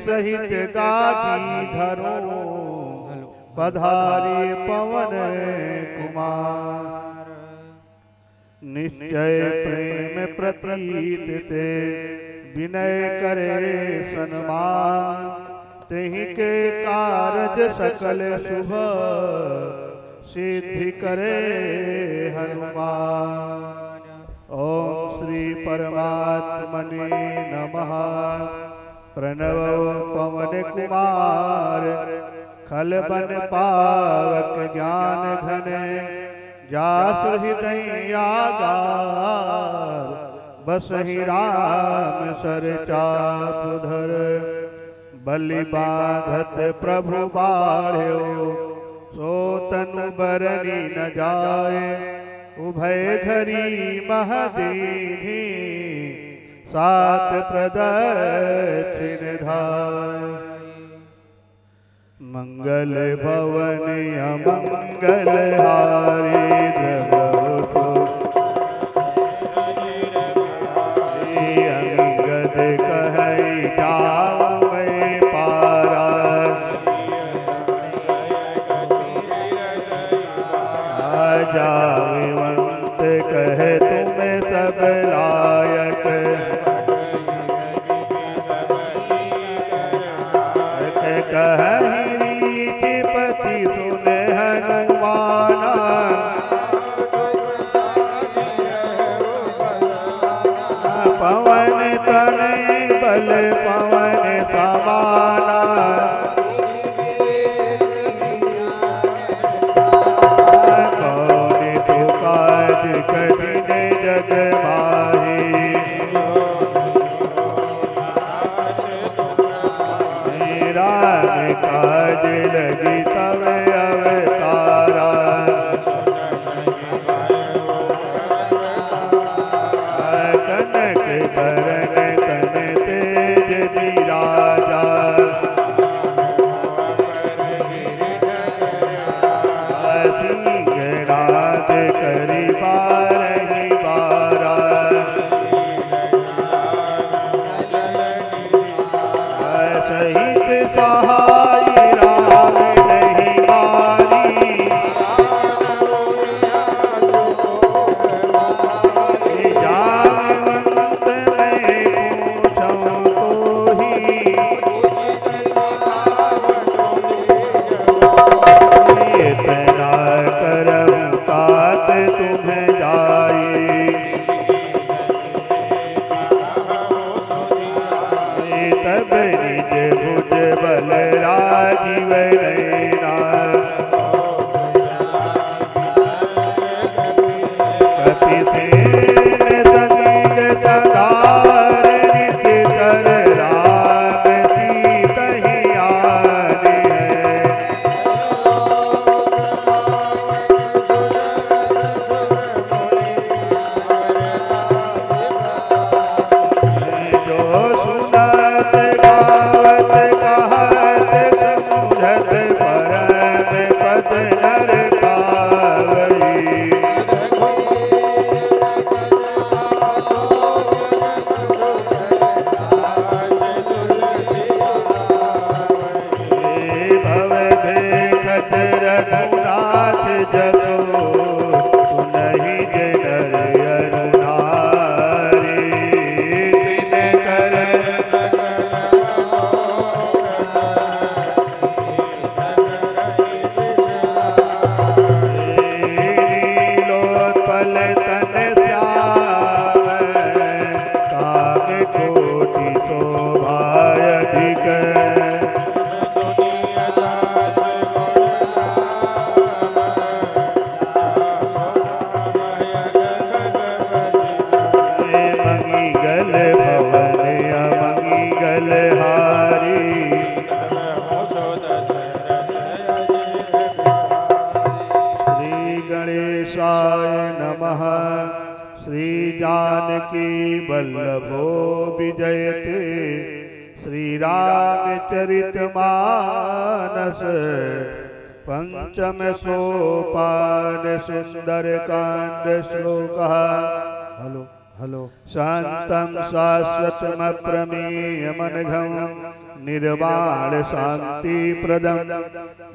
सहित गादी धरो पधारी पवन कुमार। निश्चय प्रेम प्रतीत ते, विनय करे सन्मान। तही के कारज सकल शुभ, सिद्धि करे हनुमान। ओम श्री परमात्मने नमः। प्रणव पवन कुमार, खल बन पावक ज्ञान घन जास हृदय बस ही राम सर चाप धर बलि बाधत प्रभु बाढ़ो सो तनु बरनी न जाए। उभय घरी महदीनी सात प्रदक्षिण। धाय मंगल भवन अमंगल हारी द्रवतो राम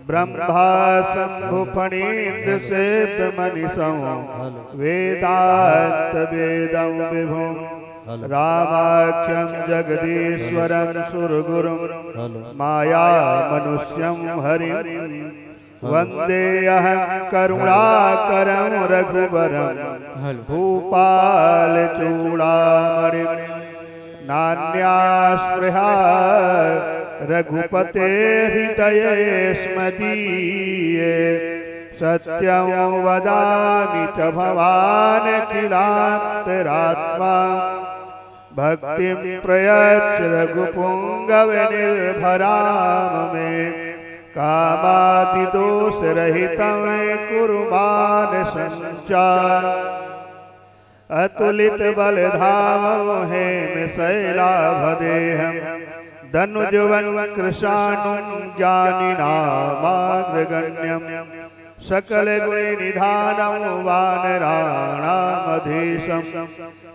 ब्रह्मा शम्भुफणीन्द्रसेव्यमनिशं वेदान्तवेदं विभुं। हलो रामाख्यं जगदीश्वरं सुरगुरुं। हलो मायामनुष्यं हरिं। वन्देऽहं करुणाकरं रघुवरं। भूपालचूडामणिं नान्यास्पृहा रघुपते हृदये स्मदीये। सत्यं वदामि च भवान् किलान्तरात्मा भक्तिं प्रयच्छ रघुपुङ्गवनिर्भराम मे। कामादिदोषरहितं कुरु मानसञ्चार अतुलित बलधाम हेम शैलाभदेहम। धनुजवन कृशाणुं ज्ञानिनामाग्रगण्यं सकल निधानं वानराणामधीशं।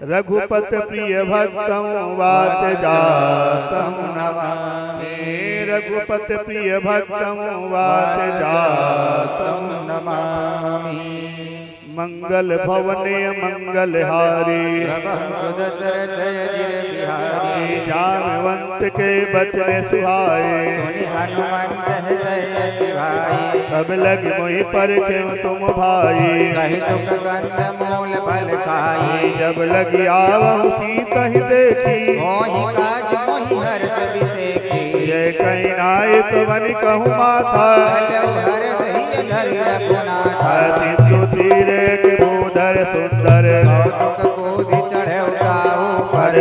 रघुपत प्रिय भक्तं वात जातं नमामि। रघुपत प्रिय भक्तं वात जातं नमामि। मंगल भवने हारी जामवंत के बचने सुहाए। सब लग मोहि पर क्यों तुम भाई? सहि दुख मूल फल खाई। जब लगी आवहु सी कहीं देखी? मोहि काज मोहि हर्ष विसेखी जय कहीं नाय तो बन कहूँ माथा। हर रही धरि रघुनाथा। सिंधु तीरे के भूधर सुंदर।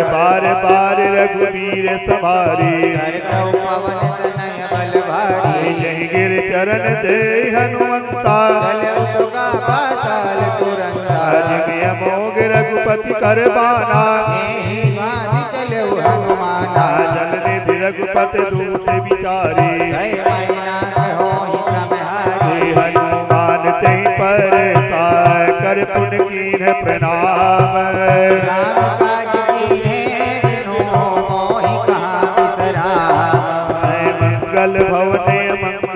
बार बार रघुवीर सवारी। कौ यही गिर चरण दे हनुमंता। मोग रघुपति कर बाना। एहि भांति चलौ हनुमाना जल निधि रघुपति दूत विचारी जय हनुमान ते पर कर पुन कीन प्रणाम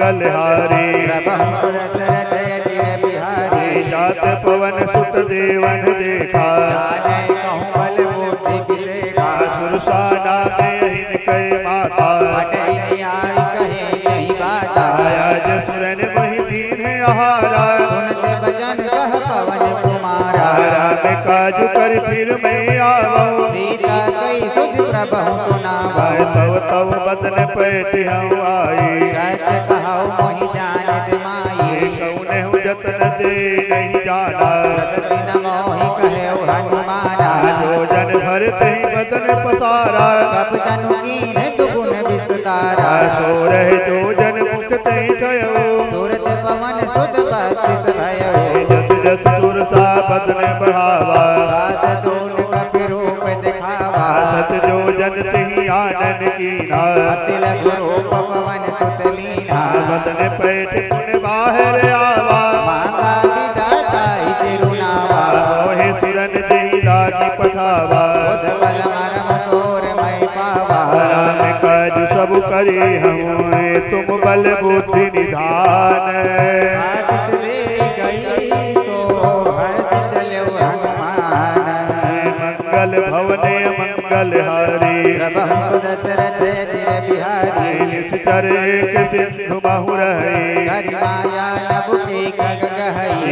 मंगल हारी प्रभु दशरथ जिर बिहारी जात पवन सुत देवन देखा सुरसाना में हिन माता। आहारा सुनते भजन कह पवन कुमारा राम काज कर फिर मैं आवो। सीता कई सुध प्रभु सुनावा तव तव बदन पैठ हम नहीं जाना। प्रगति न मोहि कहौ हनुमाना जो जन भर बदन पसारा। कब जनु कीन दुगुन विस्तारा सो रहे जो जन मुख तई गयो तुरत पवन सुत बत्तिस भयो जस जस सुरसा बदन बढ़ावा। दून कपि रूप दिखावा सत जो जन तिही आनंद की अति रूप पवन सुत लीना। बदन पैठ पुन बाहर आवा। बल बुद्धि निधान। हनुमान मंगल भवने मंगल हारी। दशरथ बिहारी। कर एक रहे।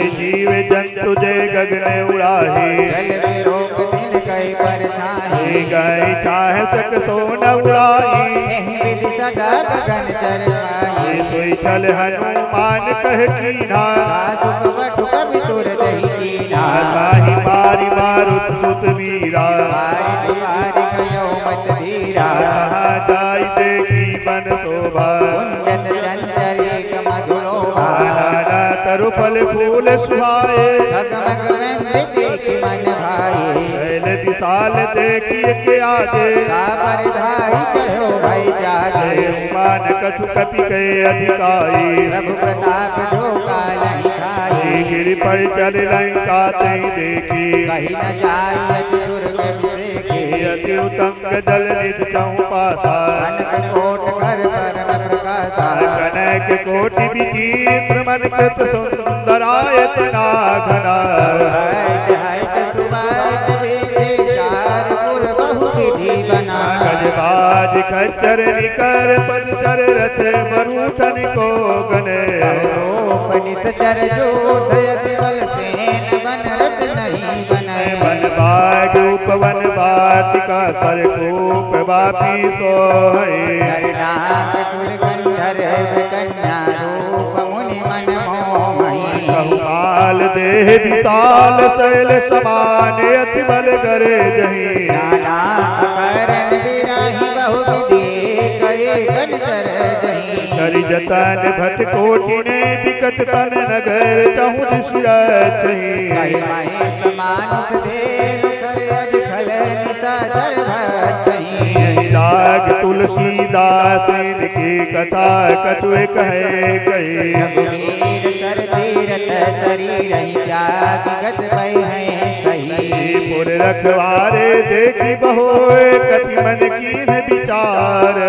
जीव जंतु जय गगन उड़ाहे। कई पर छाई ये चाहे सक सोन उड़ाई विधि सदा गगन चरवाई ये सोई चल हनुमान कह कीना। सासु कबटु कबि तुर दही कीना। ताही मारी मारुत सुत वीरा। बारी दुआरी कयो मत धीरा जाई देखी मन शोभा। तरु फल फूल सुहाए देख विशाल देखिए के आगे। काबर भाई जागे। मान कछु कपि के अधिकारी। प्रताप जो गिर पर चल लंका देखी। कहीं न जाए से अति उतंग जल चहु पाता कोट कर कनक कोटि विचित्र मन कृत घना बहु विधि बना गजबाज खच्चर निकर पंचर रथ मरुथन को गने। रोपनित चर जो धयति बल सेन बन रत नहीं बने। वन बाग उपवन बाटिका सर कूप बापी सोहे करनाक दुर्गंधर कन्या रूप मुनि मन मोहि देह विशाल शैल समान अति बल करे जही। नाना करण विराहि बहु विधि कए गण कर जही। करि जतन भट कोटि ने विकट तन नगर चहु दिशरथी कहि महेश मानुष देव अज खल निसा सर्वचही यही तुलसीदास इनकी कथा कछुए कहे कहे। रघुवीर सर तीरथ शरीर ही त्याग है सही। पुर रखवारे देखी बहोए कति मन की विचार।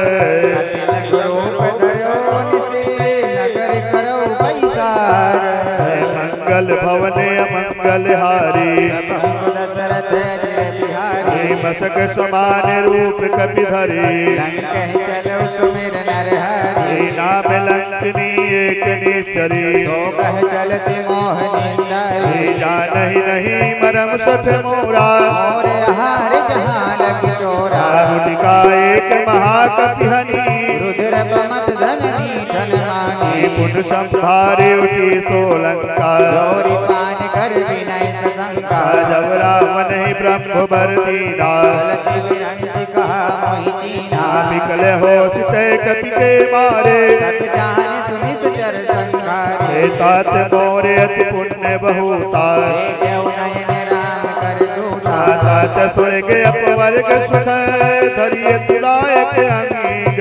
रूप धरो निसे नगर करो बैसार मंगल भवन अमंगल हारी। मसक समान रूप कपि धरी। नाम लंकनी एक निश्चरी। चलते मोहनी नहीं मरम सठ मोरा। और हार जहाँ लग चोरा। मुटिका एक महाकपि हनी। रुद्र पुन संभारे उठी सोलंका गौरी पान कर विनय सशंका जब रावण ही ब्रह्म बर दीना निकले हो सिते कति के मारे। तात मोरे अति पुण्य बहुता स्वर्ग अपवर्ग सुख धरिय तुलायक अंग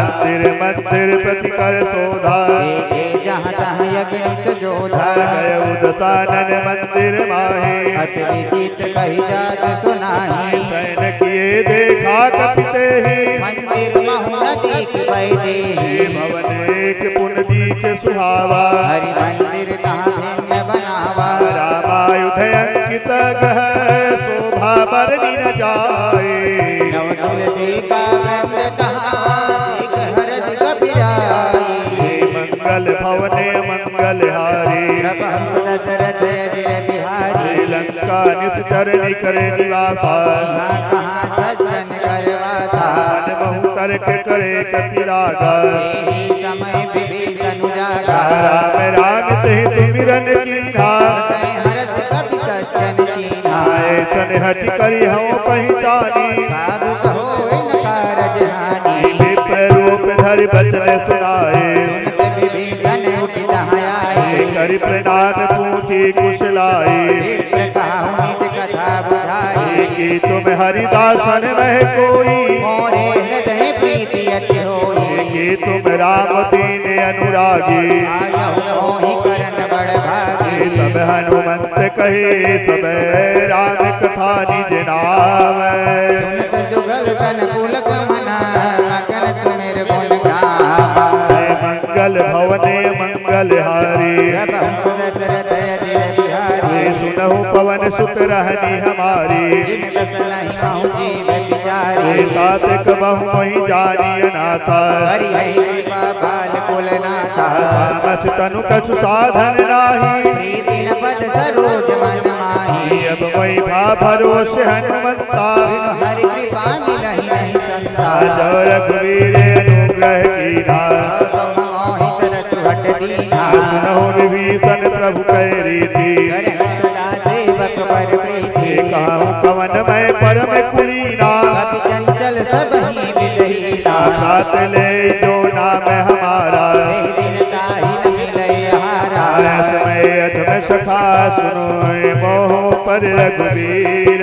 भगवाना मंदिर मंदिर प्रति कर शोधा जहाँ तहाँ यज्ञ जोधा गय उदसानन मंदिर माहे। अति कही जात सैन किए देखा कपिते ही। मंदिर महु नदी की बैठे भवन एक पुन दीख सुहावा। हरि मंदिर मंगल भवन मंगल हारी। लंका करे करवाता मन बहु तर्क करे कपिरागा तेरी समय विभीषण राम राम सुमिरन कीना तय हरद कपि सज्जन कीना ऐसन हट करी हम पहचानी। साधु कहो इन कारज हानि। विप्र रूप धरि सुनाए। करि प्रणाम पूछी कुशलाई कथा की तुम हरिदासन मह कोई। मोरे हृदय प्रीति अति होई कि तुम राम दीन अनुरागी। आयहु मोहि करन बड़ भागी सब हनुमंत कहे सब राम कथा निज नाम। सुनत जुगल कन गावा मंगल भवने मंगल हारी। सुनहु पवन सुत रहनी हमारी कबहु वही जानी नाथा तामस तनु कछु साधन नाही। प्रीति पद सरोज मन माही अब वही भा भरोस हनुमंता। हरि कृपा मिलहि नहीं संता जो रघुवीर अनुग्रह की हट दीना प्रभु कह रीति सेवक पर प्रीति कहूँ कवन मैं परम कुलीना चंचल सब ही साथ ले जो नाम हमारा सखा सुनो मोह पर रघुवीर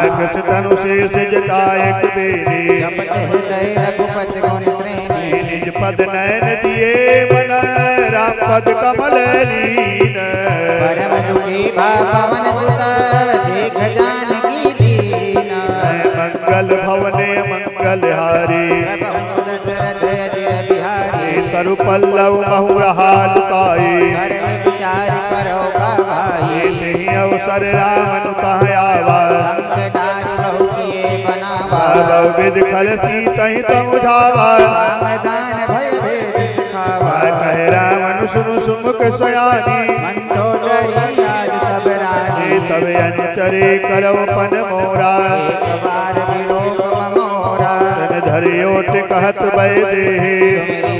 सियामा कृष्ण तनु शेष जटायक बेनी गुण श्रेणी। निज पद नयन दिए मन राम पद कमल लीन। परम दुखी भा पवन सुत देख दीना। मंगल भवने मंगल हारी। तरु पल्लव बहुरहा लुकाई। विचार करो भाई। नहीं अवसर तही दिखावा कहे राम सुनु सुमुख सयानी। तब अंतरे करव पन मोरा। धरियोट कहत बै देहे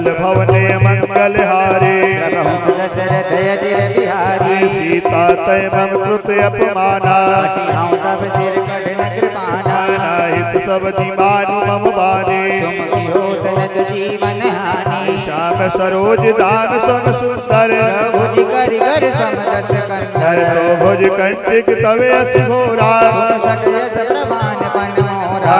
मंगल भवने मंगल हारे। दशरथ अजिर बिहारी सीता तय मम कृत अपमाना। तब सिर कठिन कृपाना हित सब दीवानु मम बाने। जीवन हानि श्याम सरोज दान सम सुंदर। भुज कर कर समदत हर तो भुज कंटिक तवे अति घोरा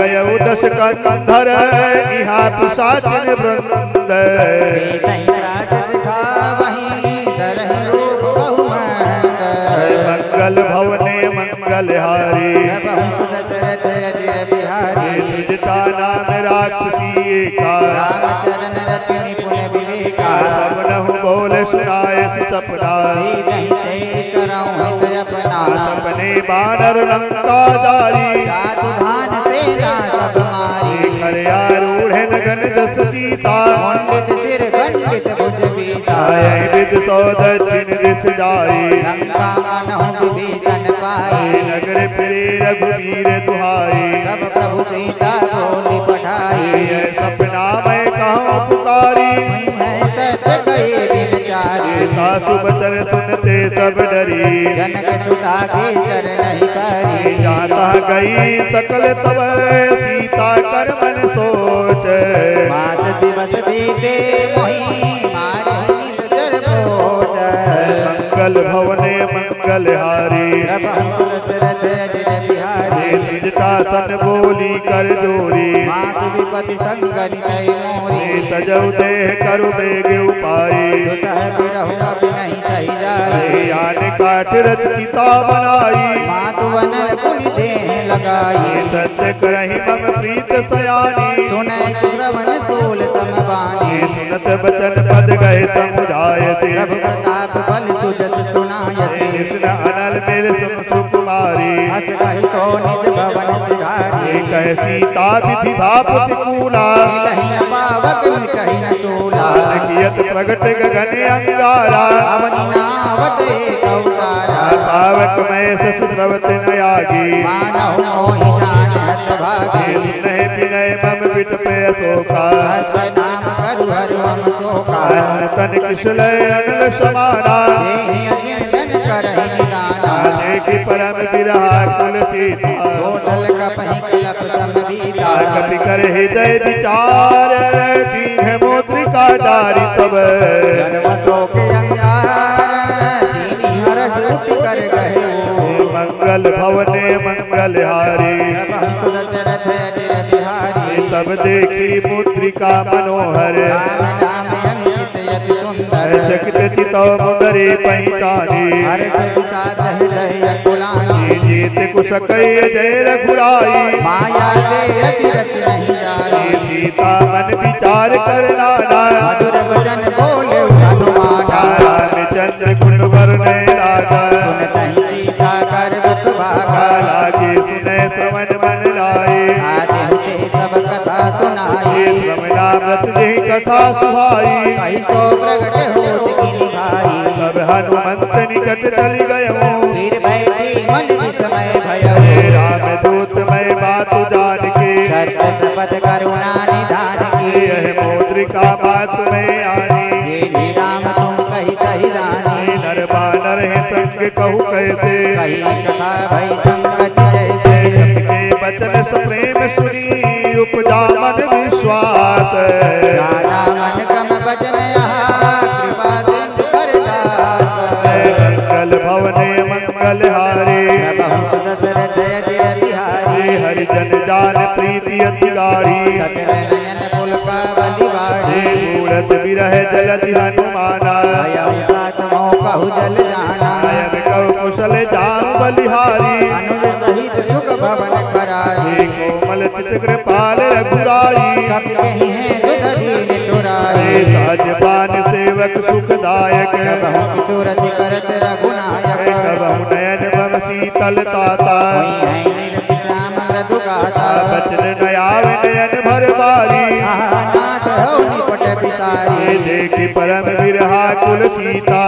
गय दस कंधर इहा पिशाचिन वृंद। मंगल भवने मंगल हारी। बिहारी। नाम राक्षसी। हृदय अपना बानर लंका जारी जातु धान सेना सब मारी खरियारूढ़ गन दस सीता। पंडित सिर खंडित भुज आय विद सौ दक्षिण दिश जाई लंका मानहु विभीषण पाई नगर फिरे रघुवीर दुहाई सब प्रभु सीता बोली पठाई सपना मैं कहूँ पुकारी है चारी सासु बचन सुनते सब डरी। जनक सुता के जाता गई सकल तब सीता कर मन सोच। मास दिवस बीते मोही मंगल भवने मंगल हारी। बिहारी। दुशासन बोली कर जोरी मातु विपति संगनि तय मोरी। तजौ देह करु बेग उपाई दुसह बिरहु अब नहीं सही जाए। यान काठ रच चिता बनाई। मातु वन कुनि देह लगाई। सत्य करहि मम प्रीत सयानी। सुनै कुरवन सोल सुनत बचन पद गए समुदाय प्रताप बल सुजस सुनायति। कृष्ण अनल मेल सुम सुकुमारी तो निज भवन सिधारी कह सीता विधि प्रतिकूला मिलहि पावक मिटहि न सोला कियत प्रगट गगन अंगारा अवनि नावत एक अवतारा। पावक मैं सस नयागी। मानव मोहि जान हत भागी विनय विनय मम विट पे अशोका। हस नाम करु हर हम सोका तन किशल अनल समाना। देहि अजिन जन करहि निदाना। देखी परम विरहा कुल सीता सोचल कपहि कलप समबीता कपि कर हृदय विचार दीन मोत्रिका डारी तब जन्म शोक अंगार दीनी हरष उठि कर ओ मंगल भवने मंगल हारी। तब देखी मुद्रिका मनोहर। राम नाम यति सुंदर चकित चितो मुदरी पहचानी हर सविता हृदय कुलानी जीत कुशकै जय रघुराई। माया से अतिरथ नहीं जाई सीता मन विचार कर नाना। मधुर वचन बोले हनुमान। चंद्र गुण वर्ण राजा। कथा सुहाई। कहीं को प्रगट होत की निभाई सब हनुमंत निकट चली गयो फिर बैठी मन विस्मय भय हे राम दूत, मैं बात जान के शर्त शपथ करुणा निधान की यह मोद्रिका बात में आनी। ये राम तुम कही सही जानी नर बानर है संग कहू कैसे कही कथा भई संगति जैसे के बचन सप्रेम सुनी उपजा मन विश्वास। मंगल भवने मंगल हारे। दशरथ बिहारी। हरिजन जान प्रीति अधिकारी। मूरत विरह जलति हनुमाना। जल जाना। कुशल जाम बलिहारी। अनुज सहित सुख भवन करारी कोमल कृपाल रघुराई है सेवक सुखदायक। करत रघुनायक कबहु नयन भव शीतल है नयन भर बारी हो परम विरहा कुल सीता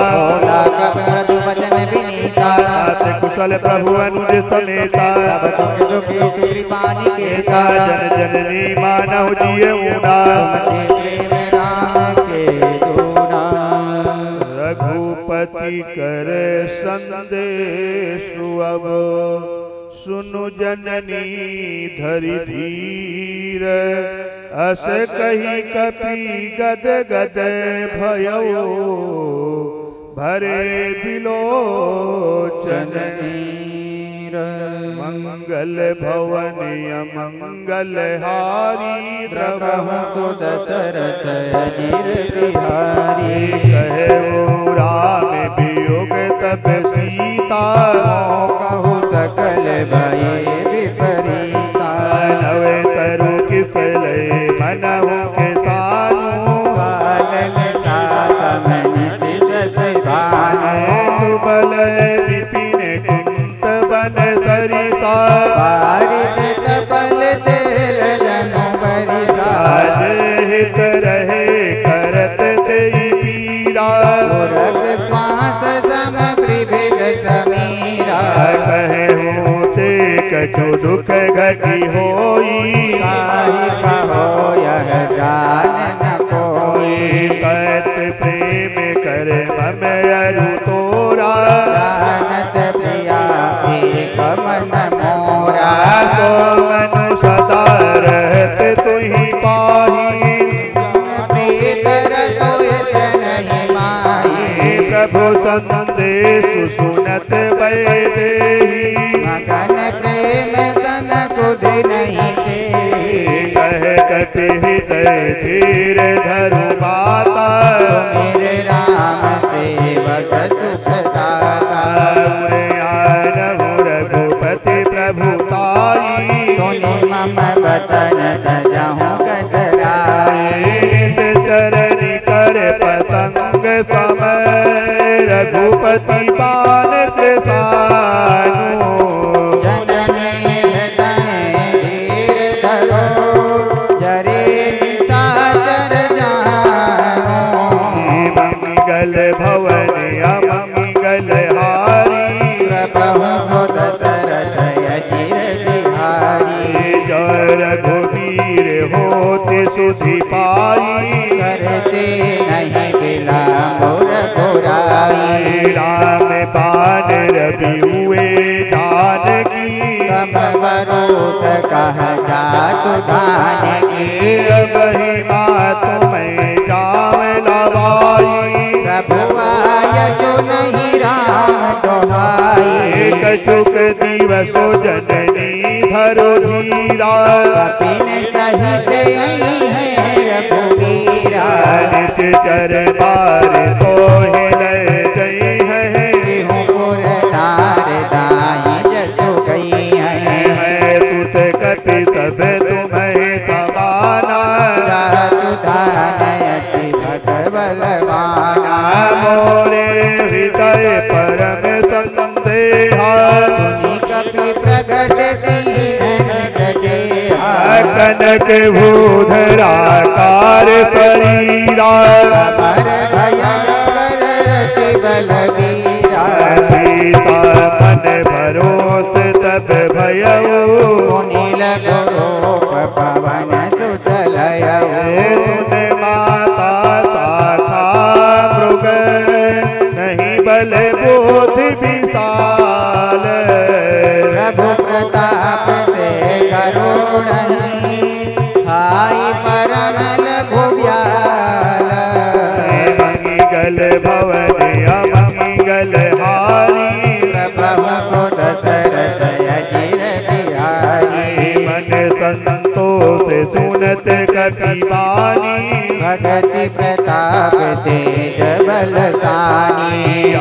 कुशल प्रभु अनुज समेता जन जननी मानव जिय ऊना रघुपति कर संदेश अब। सुनु जननी धरि धीर। अस कही कपि गद गद भयो। भरे बिलोचन जननीर मंगल भवन मंगल हारी प्रभु द्रवहु सुदशरथ अजिर बिहारी। कहे वो राम वियोग तब सीता। कहु सकल भय विपरीता। नवे दुख घटी सुख दिवस जननी धरो धीरा नित्य कर पार को है जनक भूधराकार परीरा। समर सीता मन भरोत तब भयो मुनि लगो पवन सुतलय भगति भगत प्रताप तेज बलसानी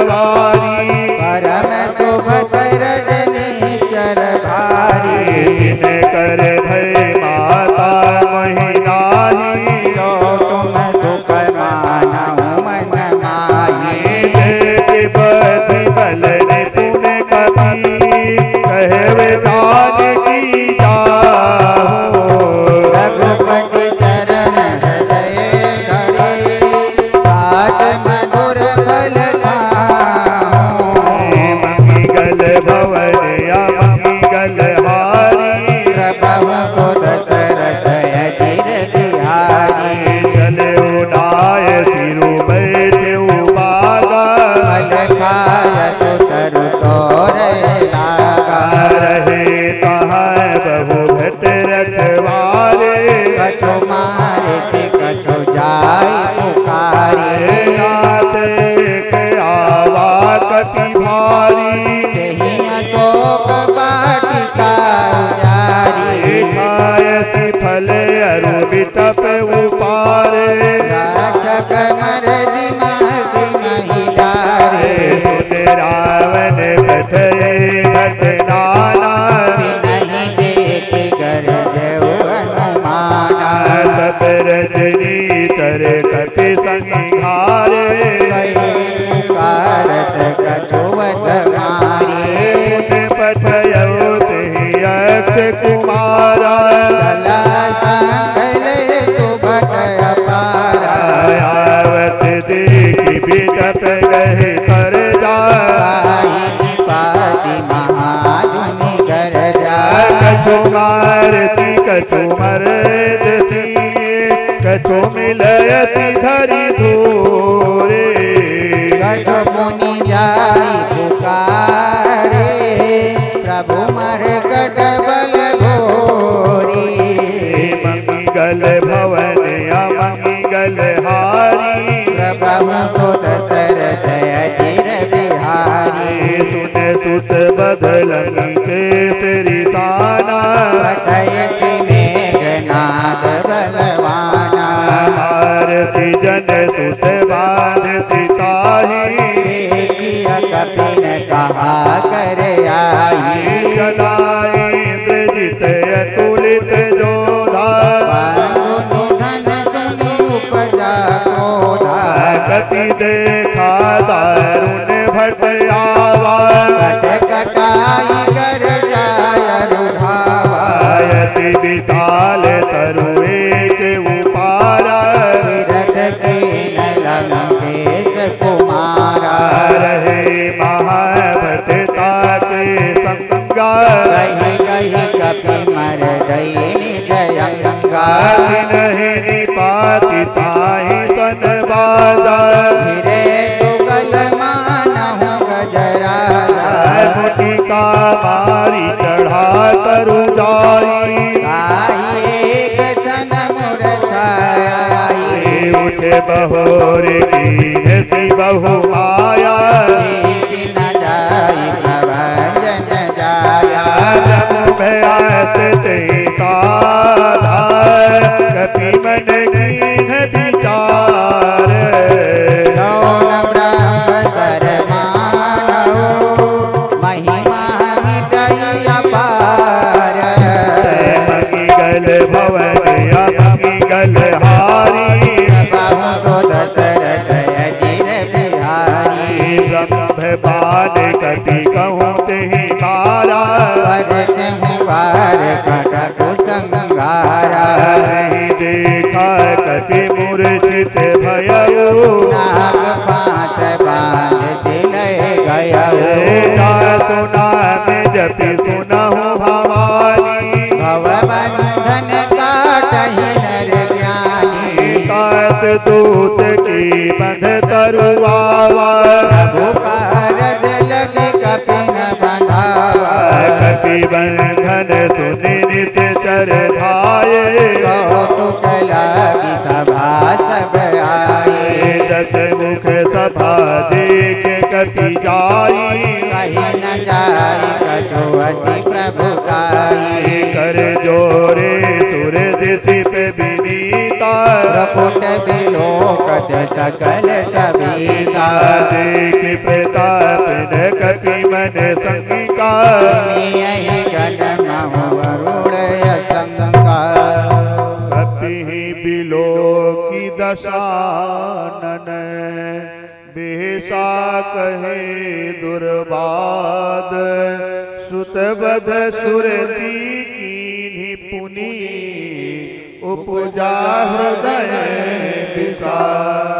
ಭಗವಾ धरी भोर की ऐसी बहु आया। सकल कविता की प्रताप न कति मन संगिका कपि बिलो की दशानन बेहसा कहे दुर्बाद सुतबद सुरती की पुनी उपजा हृदय विषाद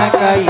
তাকাই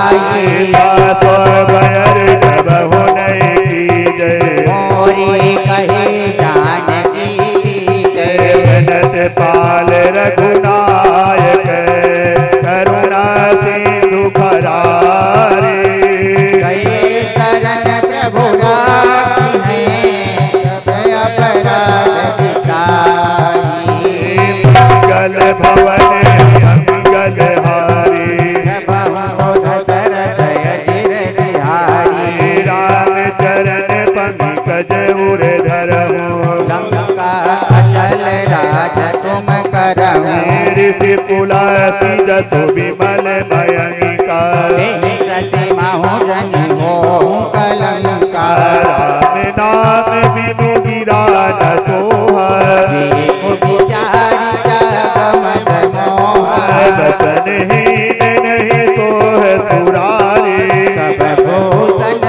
आए तू विमल मयनी का माहो जनो कलंकार राम नाम बिनु गिरा न तो बचन हीन नहीं तो है तुरारे सब भूषण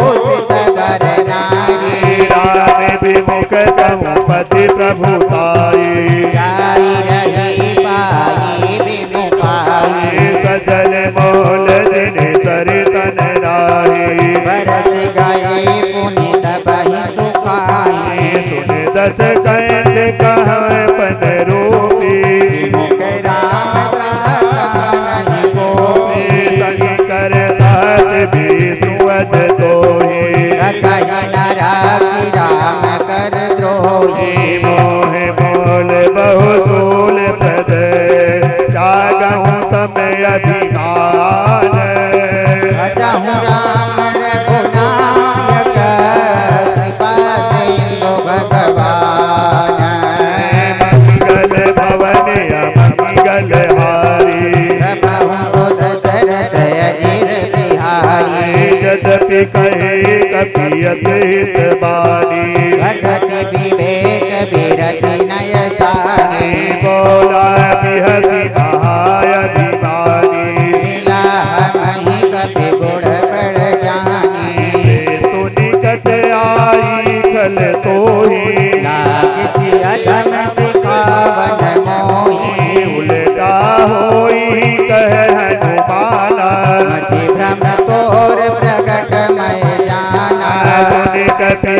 भूषित कर नारे राम विमुख कहूँ पति प्रभु तारी। सगत बा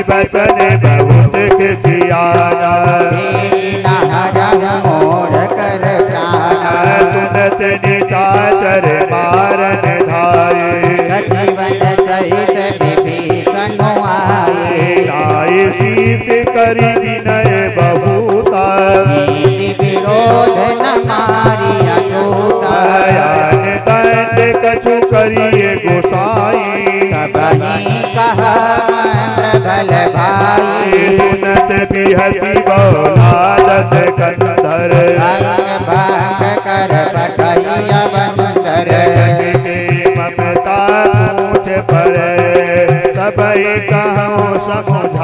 बचन बहुत किया नट बिहति बोलादत कंधर अंग भंग कर पटैया बंदर ममता मुझ पर तब कहूँ समुझ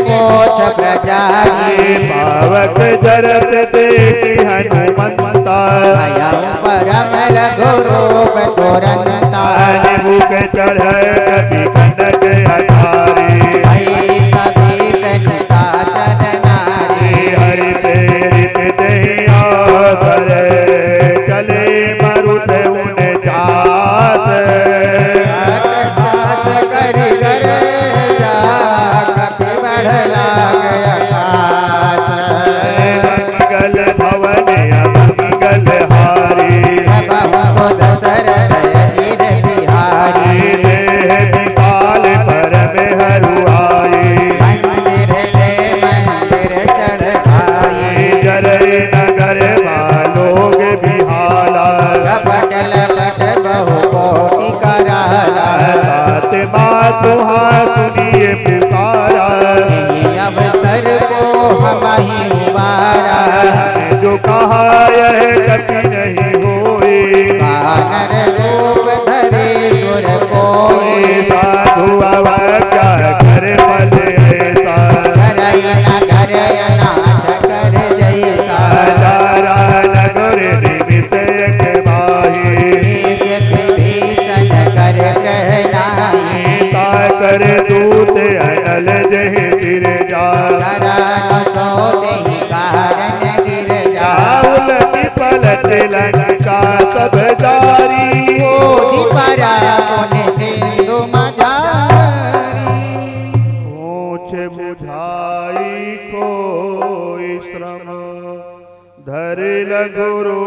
मोक्ष प्रजा पावक जरत दे हनुमंता। परम गुरु गोरंता चढ़ कभी कनक हटारी। सहाय है लंका सब जारी मोदी परा कोने तेरो मझारी ऊंच बुझाई को श्रम धर लघुरु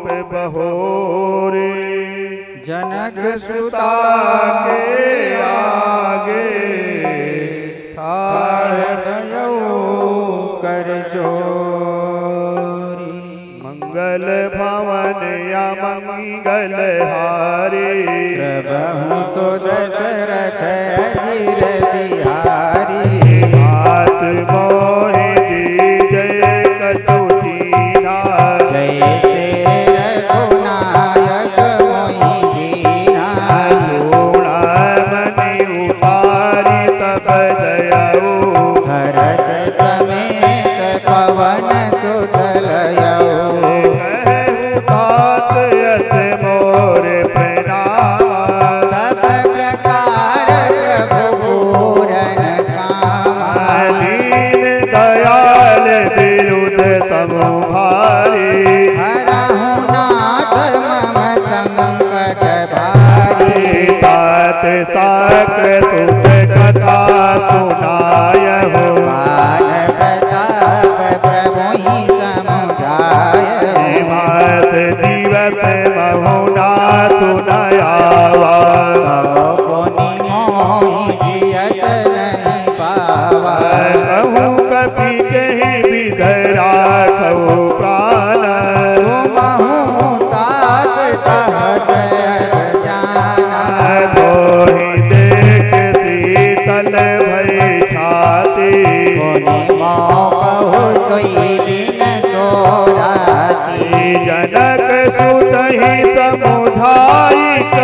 पे बहोरे। जनक सुता के आ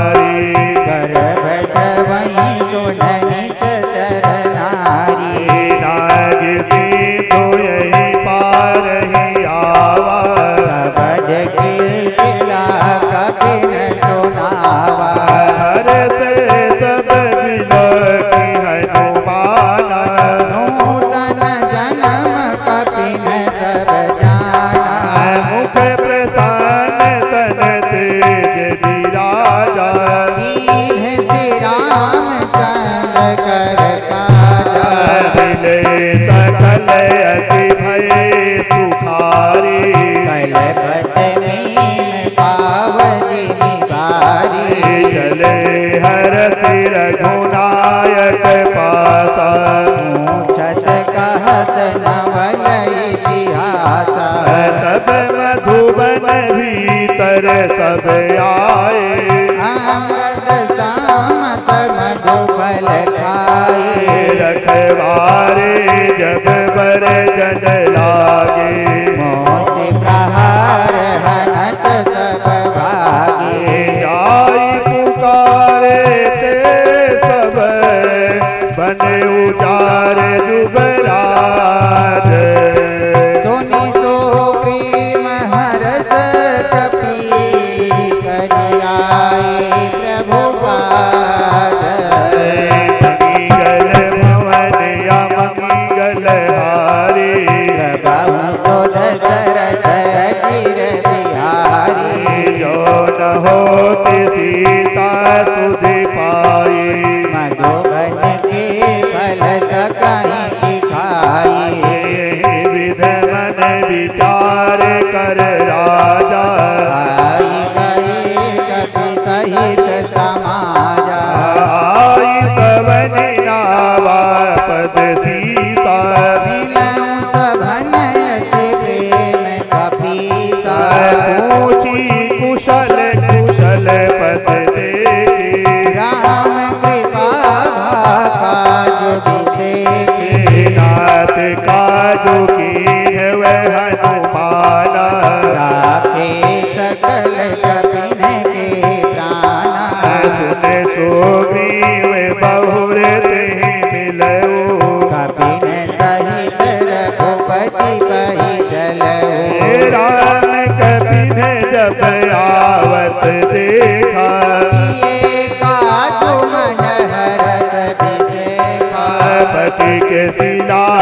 Hare भीतर सब आए। अंगद सामत मधुफल खाए। रखवारे जब बर जन लागे।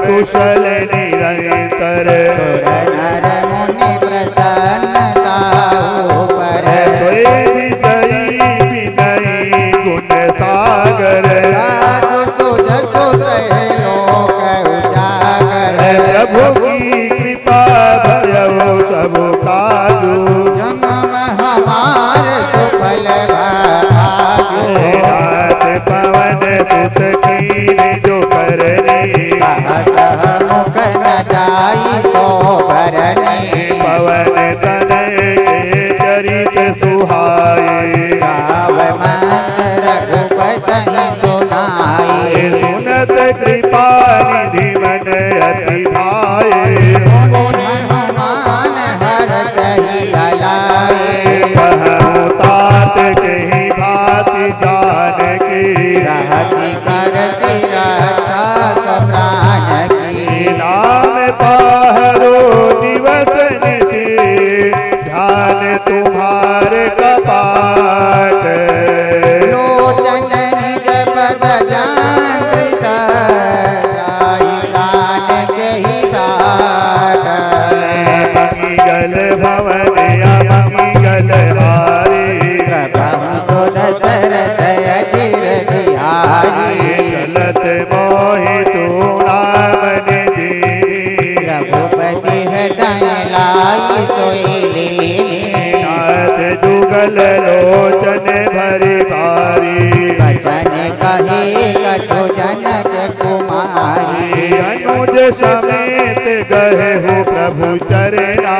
कुशल ने समेत गए हो प्रभु चरणा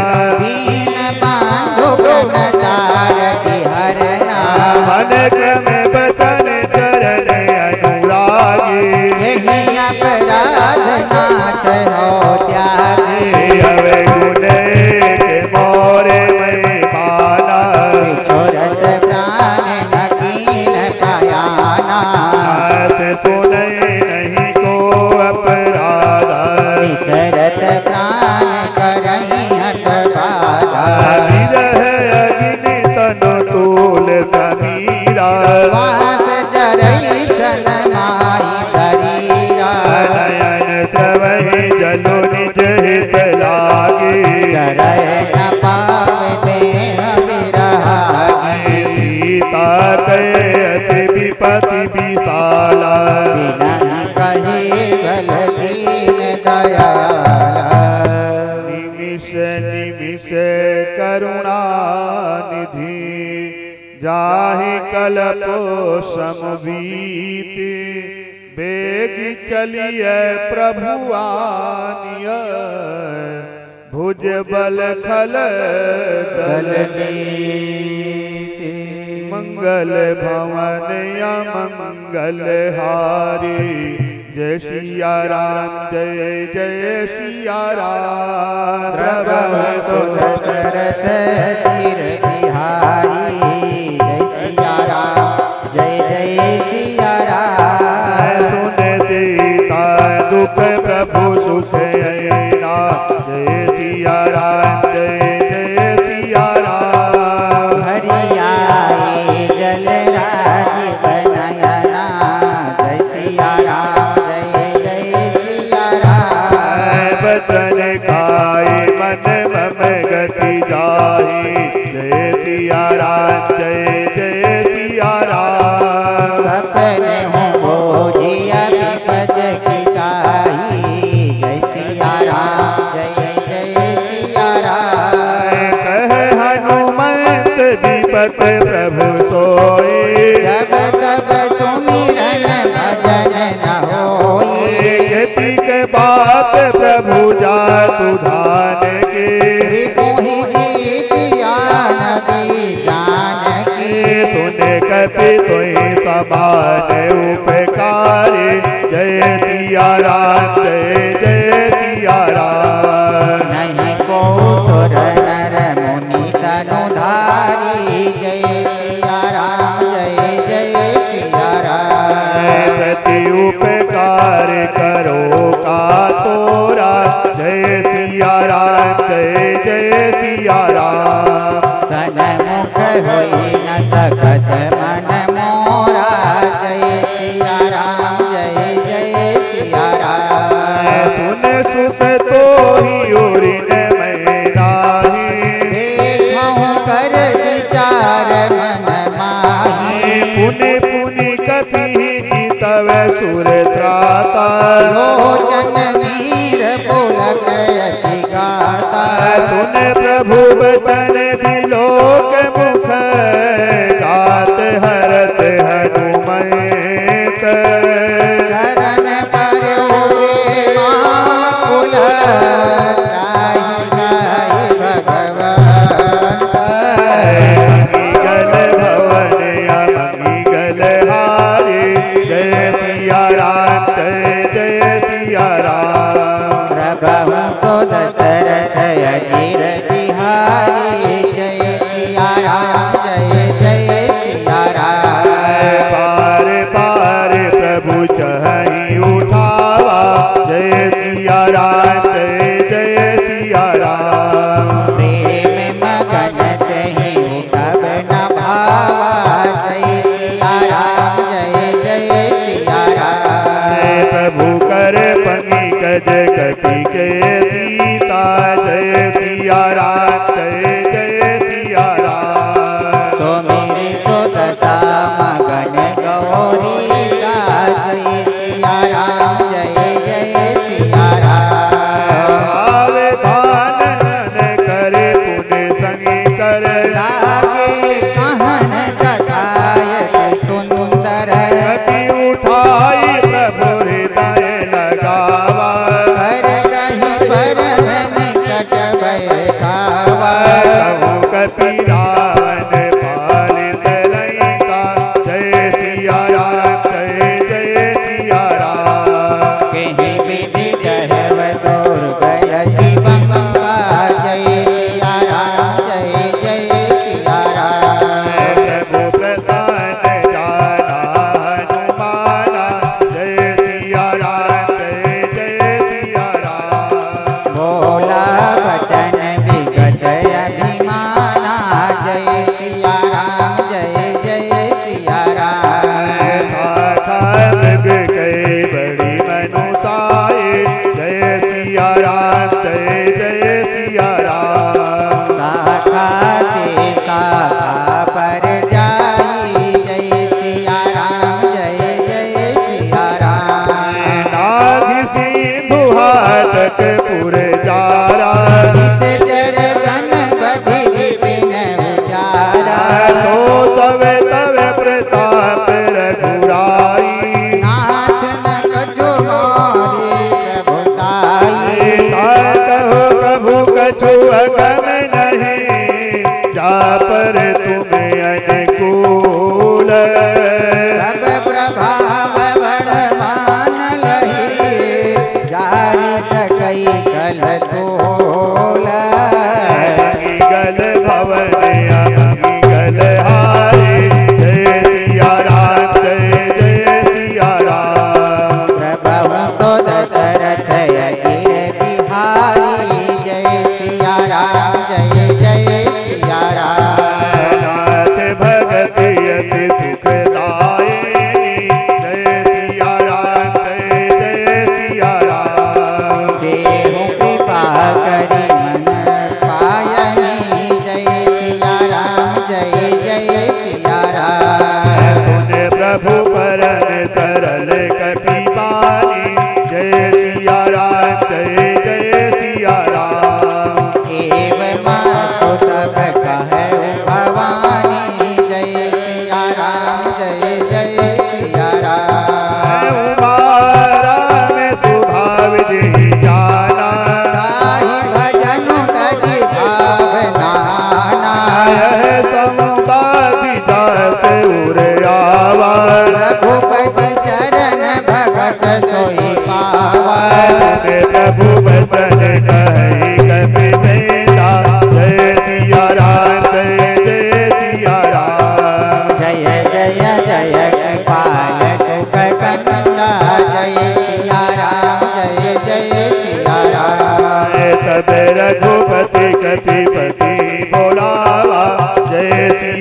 लपो समबीत बेग चलिए प्रभुआनिय भुज बल खल दल मंगल भवन या मंगल हारी। जय सिया राम, जय जय सिया राम। प्रभव तो दशरथ तीर बिहारी। सिया राम सुन दीता दुख प्रभु सुसैना रघुपति हरि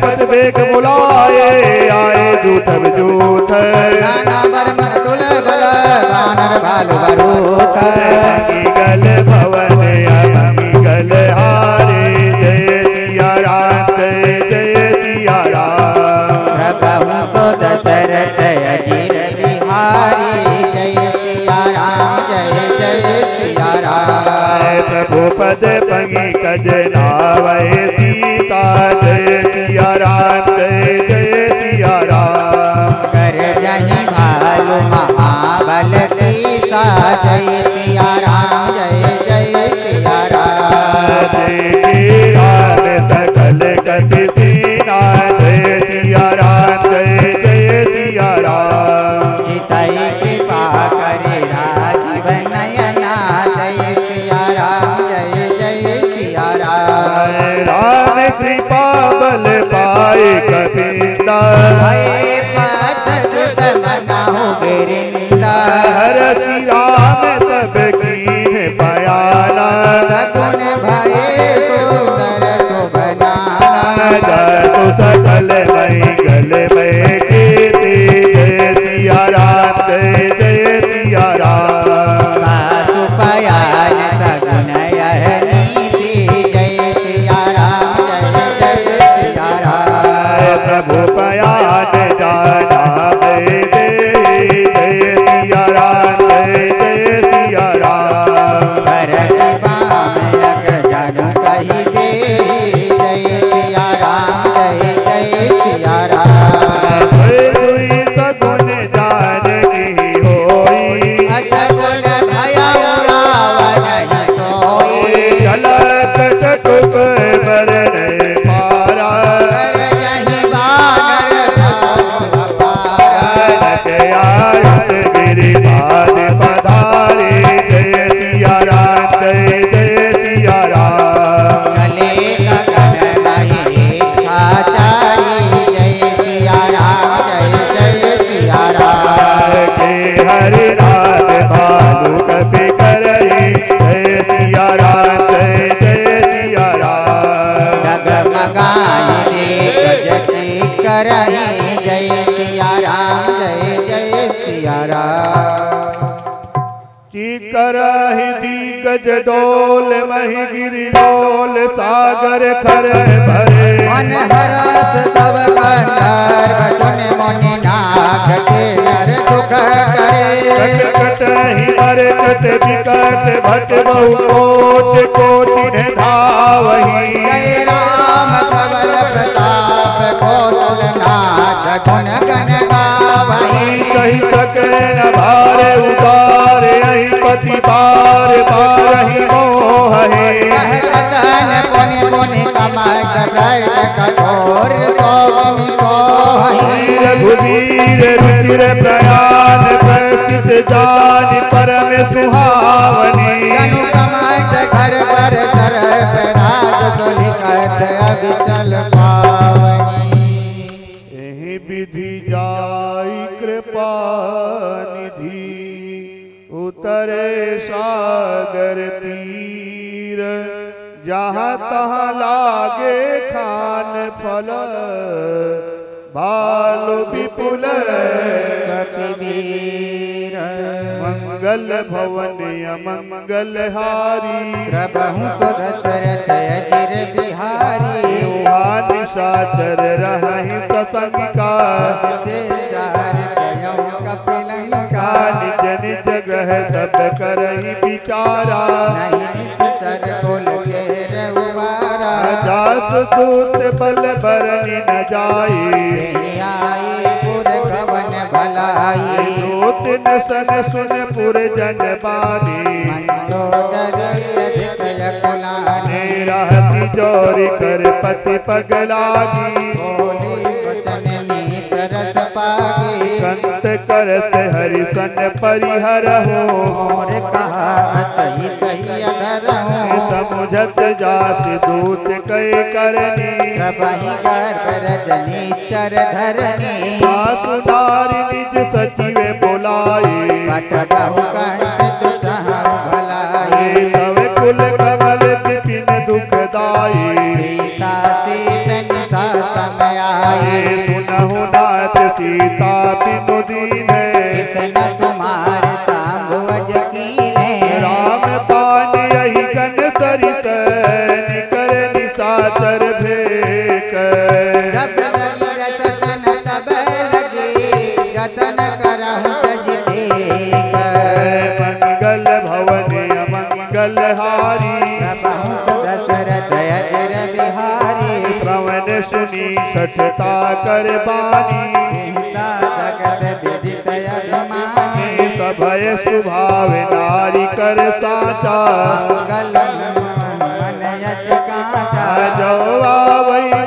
पद बेग बुलाए आए जूठ। जूठ नाना बर महतुल भवन अब जय दिया जय दिया राम प्रभु को जय अजीर बिहारी जय दिया जय जय दिया राम। पद पंगी कज डोल मही गिरि डोल सागर खर भरे। मन हरस सब गंधर्व सुन मुनि नाथ के नर दुख करे। कट ही मर कट विकट भट बहु कोट कोटि धावही। जय राम कवल प्रताप नाथ गुण गावही कही सके न भारे उबारे अहि पति बार बारहि मोह कह कथन पुनि पुनि कमट भ्रट कठोर गोविंद को रघुवीर रुचिर प्रयाण प्रसिद्ध जान परम सुहावनी जनु घर पर सरप राज दुलिकट अभिचल तहाँ लागे खान फल। भालु विपुल कपिवीर मंगल भवन अमंगल हारी। प्रभु सुदशरथ अजिर बिहारी। रहि सतंग का कयौ कपिलंका निज निज ग्रह सब करहि नहीं कुल के रउवारा सूत बल बरनि न जाई। तेहि पुर भलाई। सन सुन पुर जन बानी। रहती जोरी कर पति पग लागी। बोले वचन मीत रस पागे। कंत करत हरि सन परिहर हो। और कहा समुझत जात दूत कई करनी। प्रभहि गर्भ रजनीश्चर धरनी। सुनारी निज सचिव बोलाई पट बहु कंत भलाई सठता कर बानी। सभय सुभाव नारी कर साचा।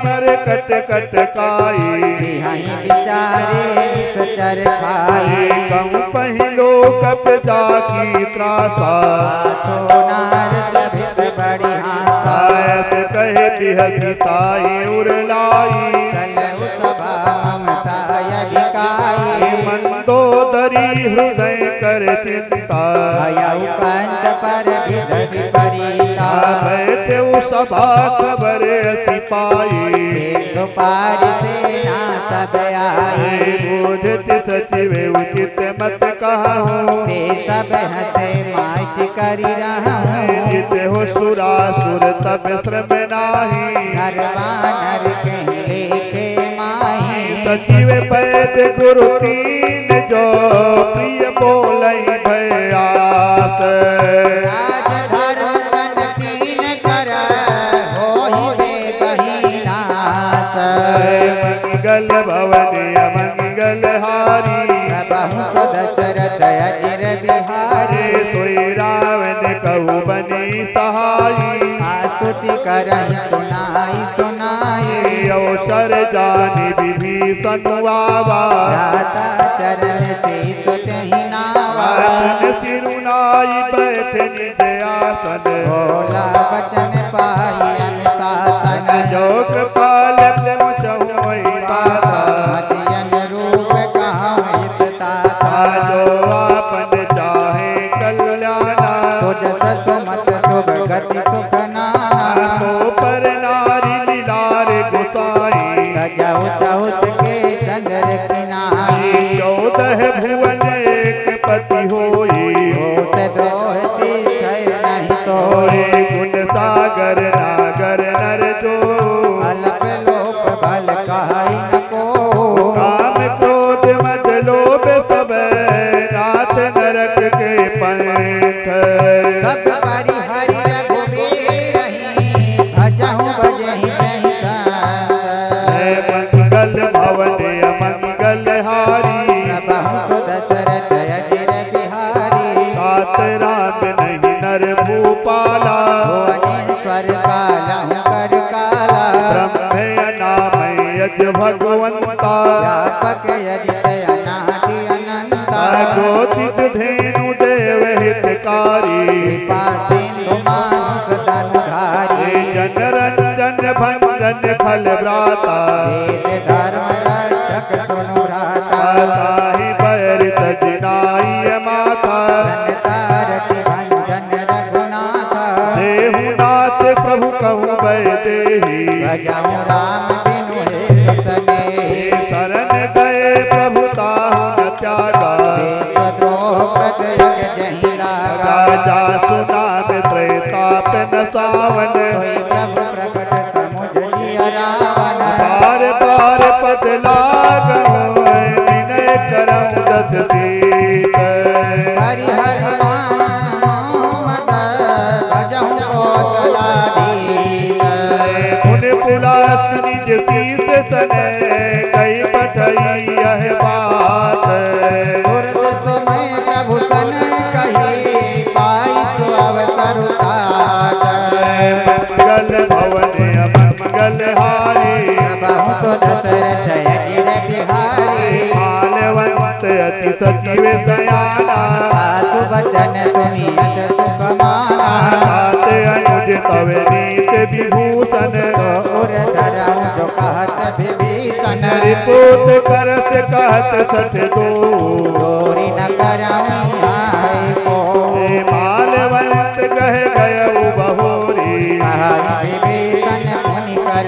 मर कट कट काई जिहाई विचारे सचर खाई कप जाकी त्रासा। कहे बिहताई उरलाई मंदोदरी हृदय कर चिंता। पर बैठे सभा खबर अति पाई। सब आई बोधत सचिव उचित मत कहूँ ते सब हंसे माट करी रहूँ जित हो सुरासुर तब श्रम नाही। नरवानर कहीं लेखे माही। सचिव पैद गुरु तीन जो प्रिय बोलई भयास राज आस्तुति करहि सुनाई सुनाई। अवसर जानी विभीषण बाबा चरण से नावा आसन सिरुनाई बैठन आसन। भोला वचन जो कृपाल चौदह भुवन एक पति होई फल व्राता धर्म रक्षक सुनु भ्राता। करम दस सीत हरिहर मद भजहु कोतलाधीश उन पुलास निज सीत सने कई पठई यह बात। तुरत तुम्हें प्रभु सन कही पाई तो अवसर उतार मंगल भवन मंगल हारी। बहु तो दशरथ सचिव दयाला बचन सुनियत सुख हाथ अनुज तव नीत विभूषण उर धरम जो कहत विभीषण रिपोत करस कहत सठ दो चोरी न करऊँ हाय को मालवंत कह गय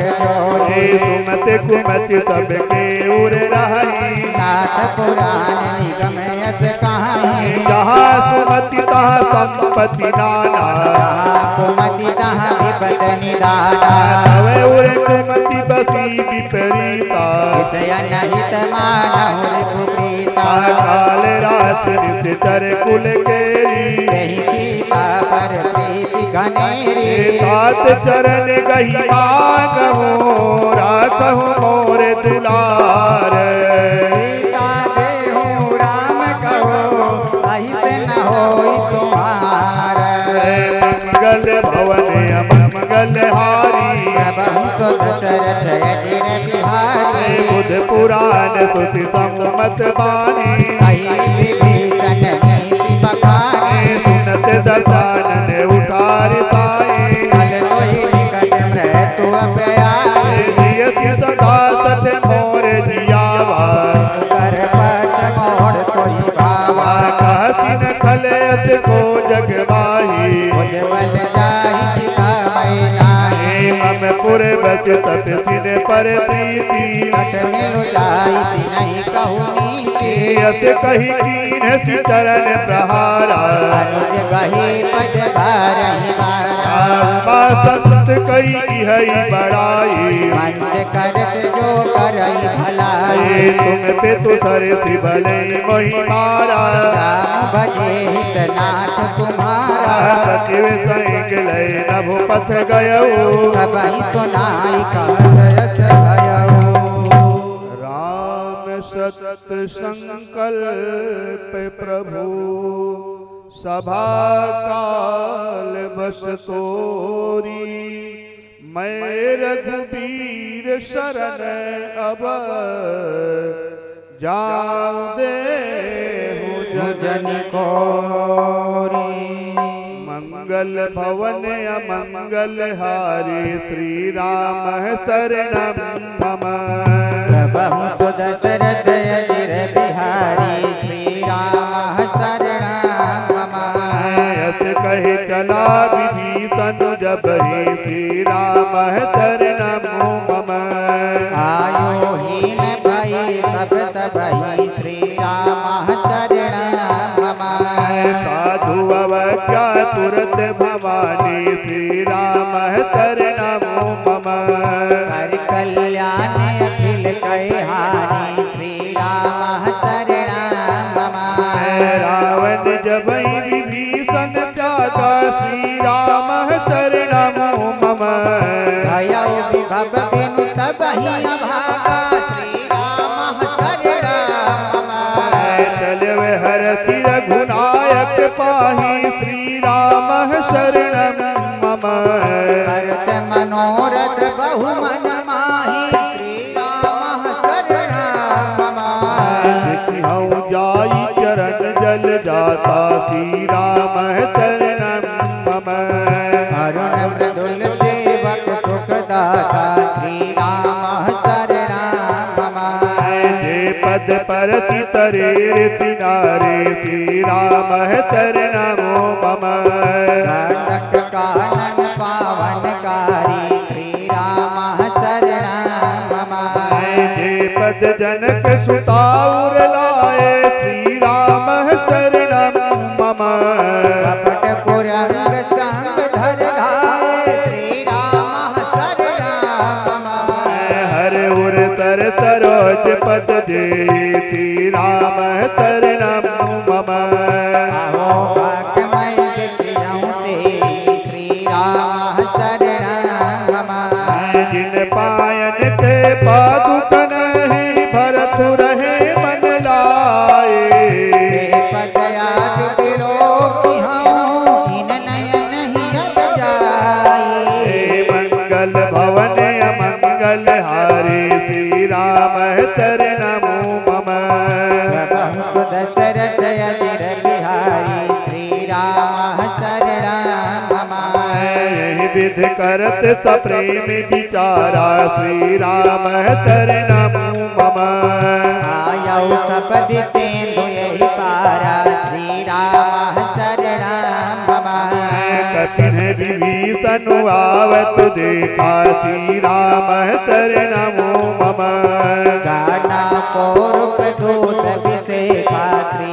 जोरी सुमत सबके उर रही। नाथ पुराण निगम यस कहानी जहाँ सुमति तहाँ संपत्ति नाना कुमति तहाँ विपद निदाना तव उर कुमति बसी विपरीता। मानहु कुप्रीता काल रात नित तर कुल केरी प्रीति सात चरण गही मांगहु राखहु मोर दुलार सीता राम कहो अहित न होई तुम्हार मंगल भवन मंगल हारी तो बुध पुराण सुति संगमत बानी बखानी ने उतार पाए। निकट मृत्यु अपयाई पुर बच तप सिन पर प्रीति। सट मिलु जाई नहीं कहु नीति कही कीन सि चरण प्रहारा। अनुज कही पद भारहि मारा संत कई है बड़ाई। मंद करत जो करई भलाई। तुम पे तो सर से भले मोहि मारा। राम भजे हित नाथ तुम्हारा सचिव संग लय नभ पथ गयो। सबहि सुनाई कहत राम सत संकल्प प्रभु। सभा काल बस तोरी मैं रघुबीर शरण अब जाऊँ दे जन कोरी। मंगल भवन अमंगल हारी। श्री राम शरणम मम। प्रभु सुदशरथ अजिर बिहारी। कहे चला विभीषण जब ही श्री राम शरणम मम। आयो हीन भई सब तबहि श्री राम शरण मम। साधु अवज्ञा तुरत भवानी श्री राम शरणम मम। रघुनायक परति तरे तिनारे श्री राम तर नमो मम पावन कारी श्री राम शरण मम जनक श्री राम तर करत सप्रेम विचारा श्री राम तरनमु मम। आयो सपदि यही पारा श्री राम शरणं मम। विभीषण आवत देखा श्री राम शरणमु मम। जाना को रूप दूत विशेषा श्री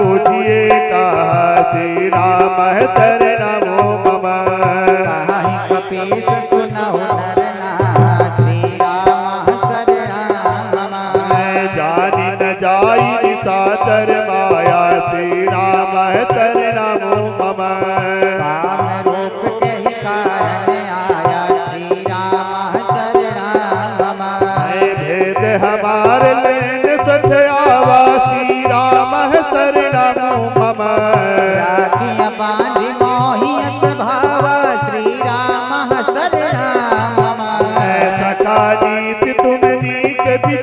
पूछिए कहा श्री राम चरण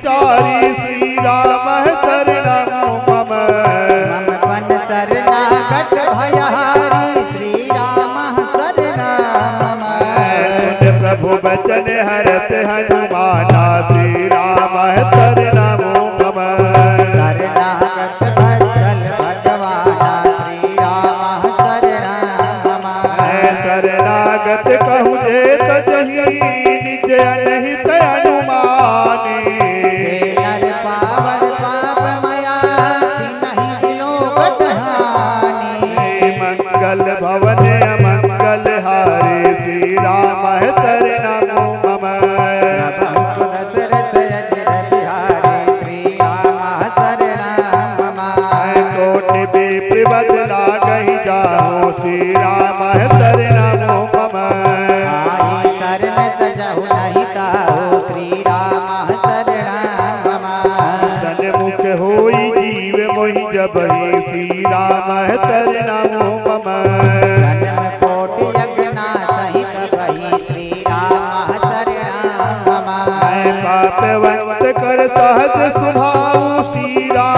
तारी सीधा मह चरणा मम। शरणागत भयहारी श्री राम शरणा मम। प्रभु बचन हरत हर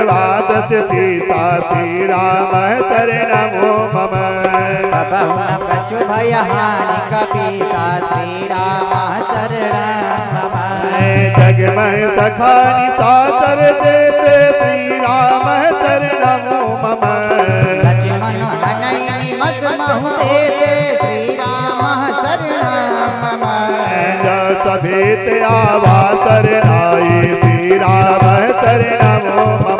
सर्वादत सीता श्री राम तरणमो मम। कछु भय कपीता श्री राम तरण जग में सखानी सातर देते श्री राम शरणमो मम। सभी आवा श्री राम मम।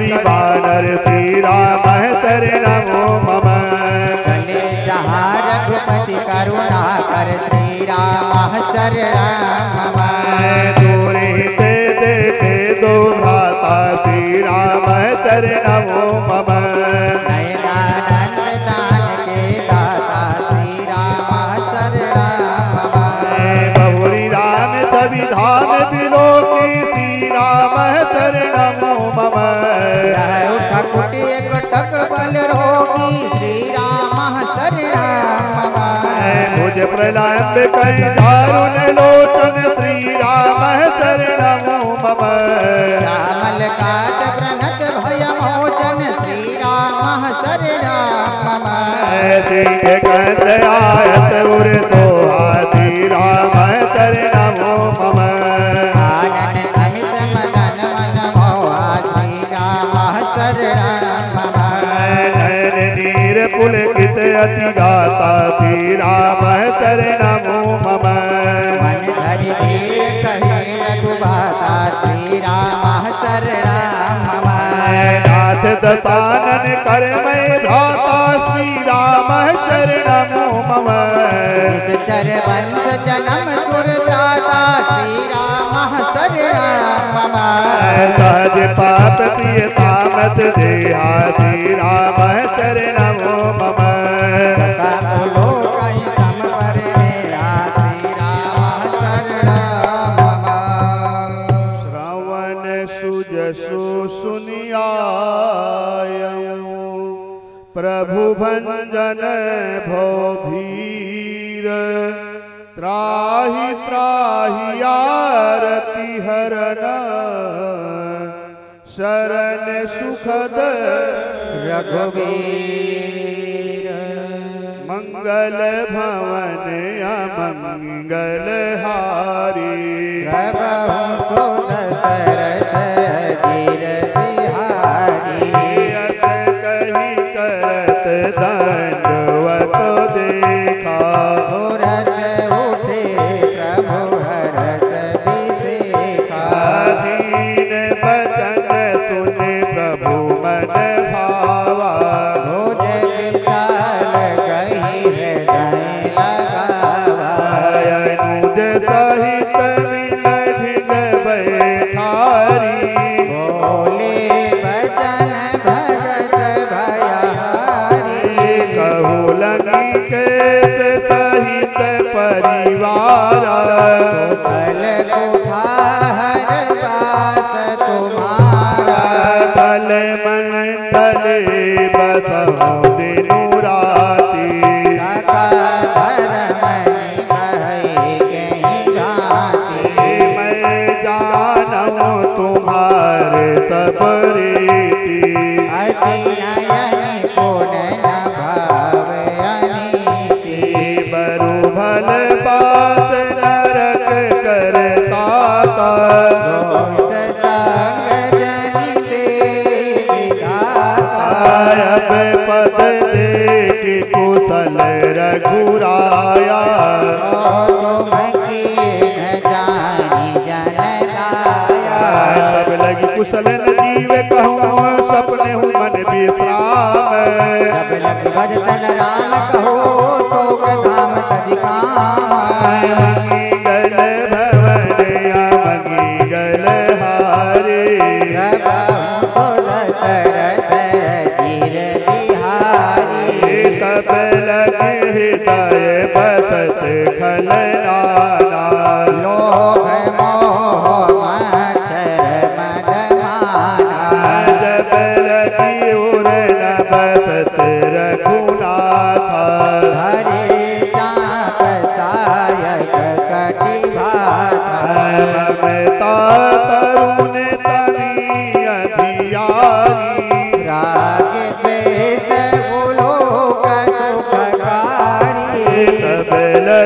करी बानर श्री राम नमो मम। चले जहाँ रघुपति करुणा कर श्री राम शरणम दूरे ते देते दो माता श्री राम नमो मम। मम उठ बल रोगी श्री राम कई दारुण लोचन श्री राम शरणमो मम श्यामल काज प्रणत भय मोचन श्री राम शरणम सिंह कंद आयत उर तो श्री राम शरणमो मम अति गाता श्री राम शरणमो मम नाथ दतानन कर मैं भ्राता श्री राम शरणमो मम चर वंश जन्म सुर त्राता श्री राम शरणम सहज पाप प्रिय तामत देहा श्री राम शरणमो भंजन भो धीर। त्राही त्राहि आरति हरण। शरण सुखद रघुवीर। मंगल भवन अमंगल हारी। भजतन राम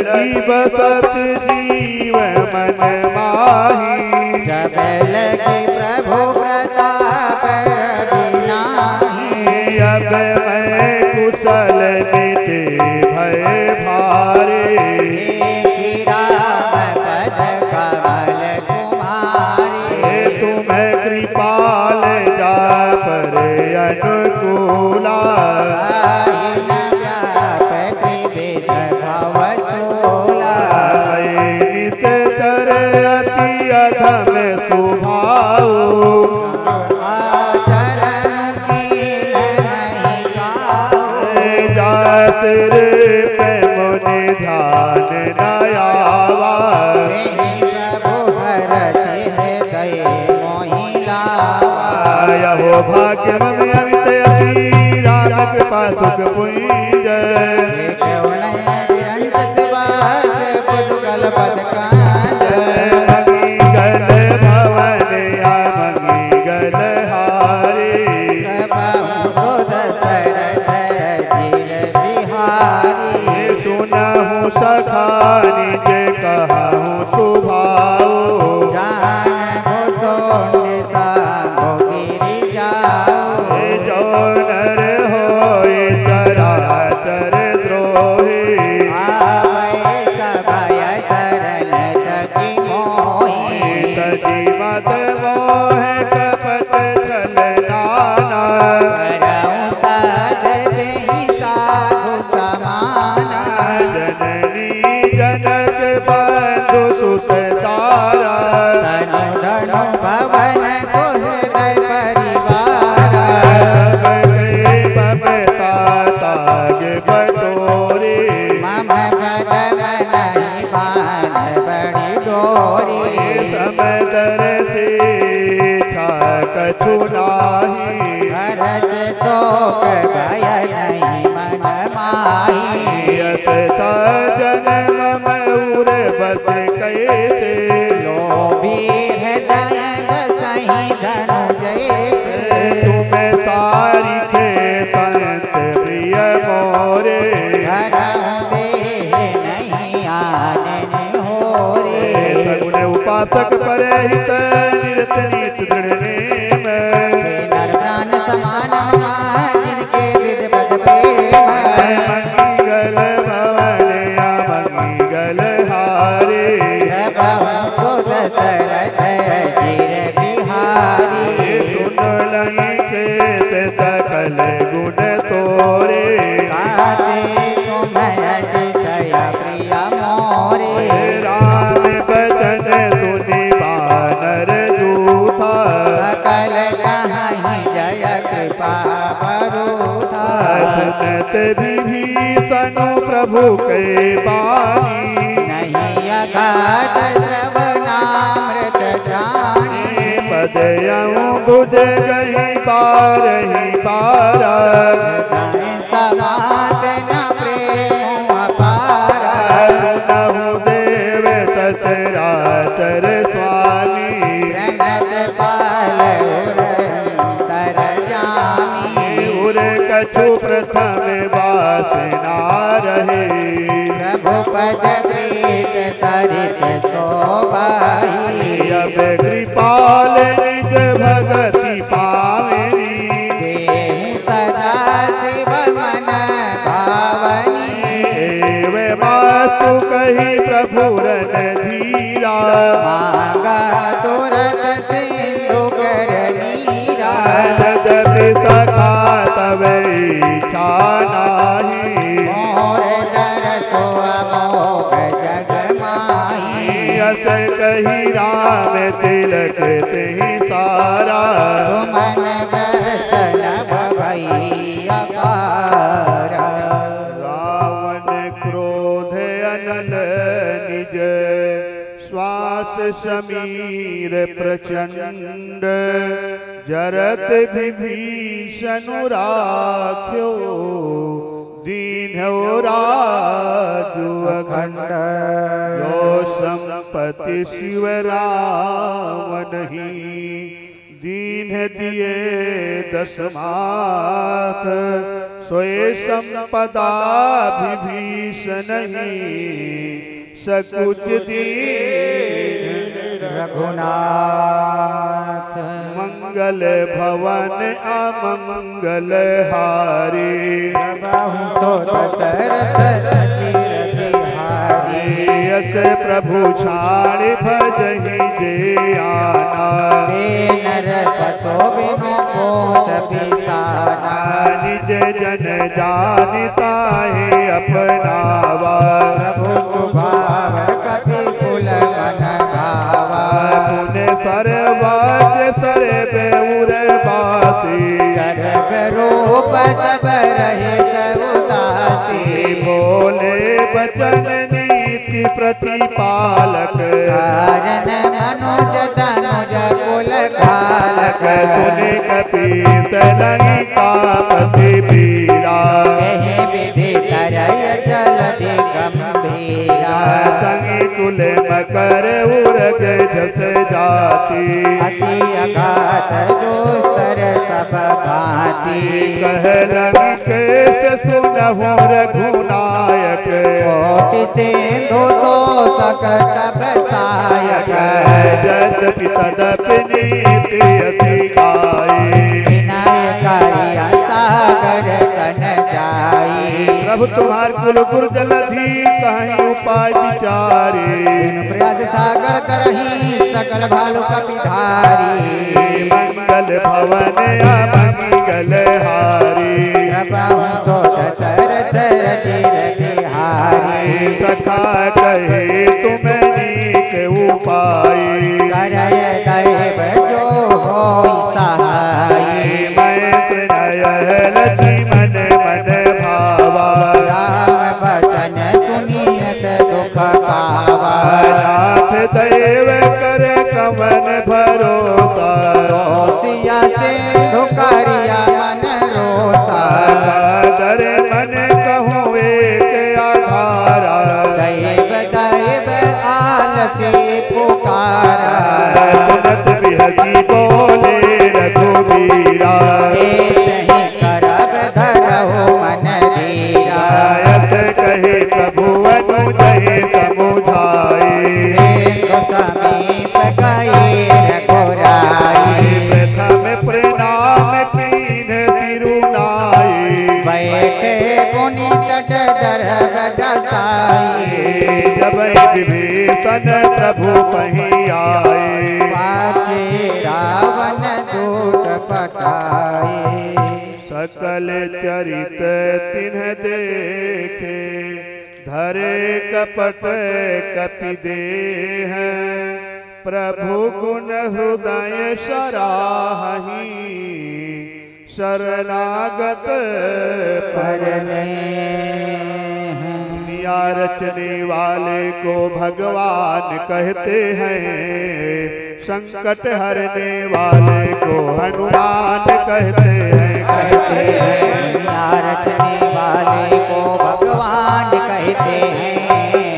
लगी बसत जीव मन माही। जब लगी mato, pepunha. प्रभु के बानी नहीं अगाध जानी बुध गही पारही पारा बोल निज भगति पावनी। देहु सदा कही प्रभु रन तुरत सिंधु कर नीरा। सखा तब जाना समीर प्रचंड। जरत विभीषण राख्यो, दीन राखंड यो संपति शिव राम नहीं, दीन दिए दसमाथ सोए संपदा विभीषण ही, सकुच दिए रघुनाथ। मंगल भवन अमंगल हारी। बहु तो दशरथ प्रभु छाड़ भजहि जे आना नर कतो बिनु कोस बिसाना निज जन जानता है अपनावा। प्रभु भाव सब रहित उदासी। बोले बचन नीति प्रतिपालक। कारण मनुज तनुज कुल कालक सुनि कपीत लंका पति पीरा। विधि तरय जलधि गंभीरा संगी कुल मकर उरग जस जाति। अति अगाध दोस्तर सब भांति। कहलन के सुनहु रघुनायक। कोटि सिंधु तो सक सब सायक जदपि तदपि नीति अति गाई विनय करिया सागर जाई प्रभु तुम्हार कुल गुरु जलधि कहीं उपाय विचारे। प्रयास सागर करही सकल भालु कपि धारी। मंगल भवन अमंगल हारी। तो दशरथ सखा कहे तुम नीक उपाय। करय दैव जो सहाई जब विभीषण प्रभु कहीं आए। पाछे रावण दूत पटाए सकल चरित तिन्ह देखे धरे कपट कपि देह। प्रभु गुण हृदय सराही शरणागत परने दुनिया रचने वाले को भगवान कहते हैं। संकट हरने वाले को हनुमान कहते हैं। कहते हैं, दुनिया रचने वाले को भगवान कहते हैं।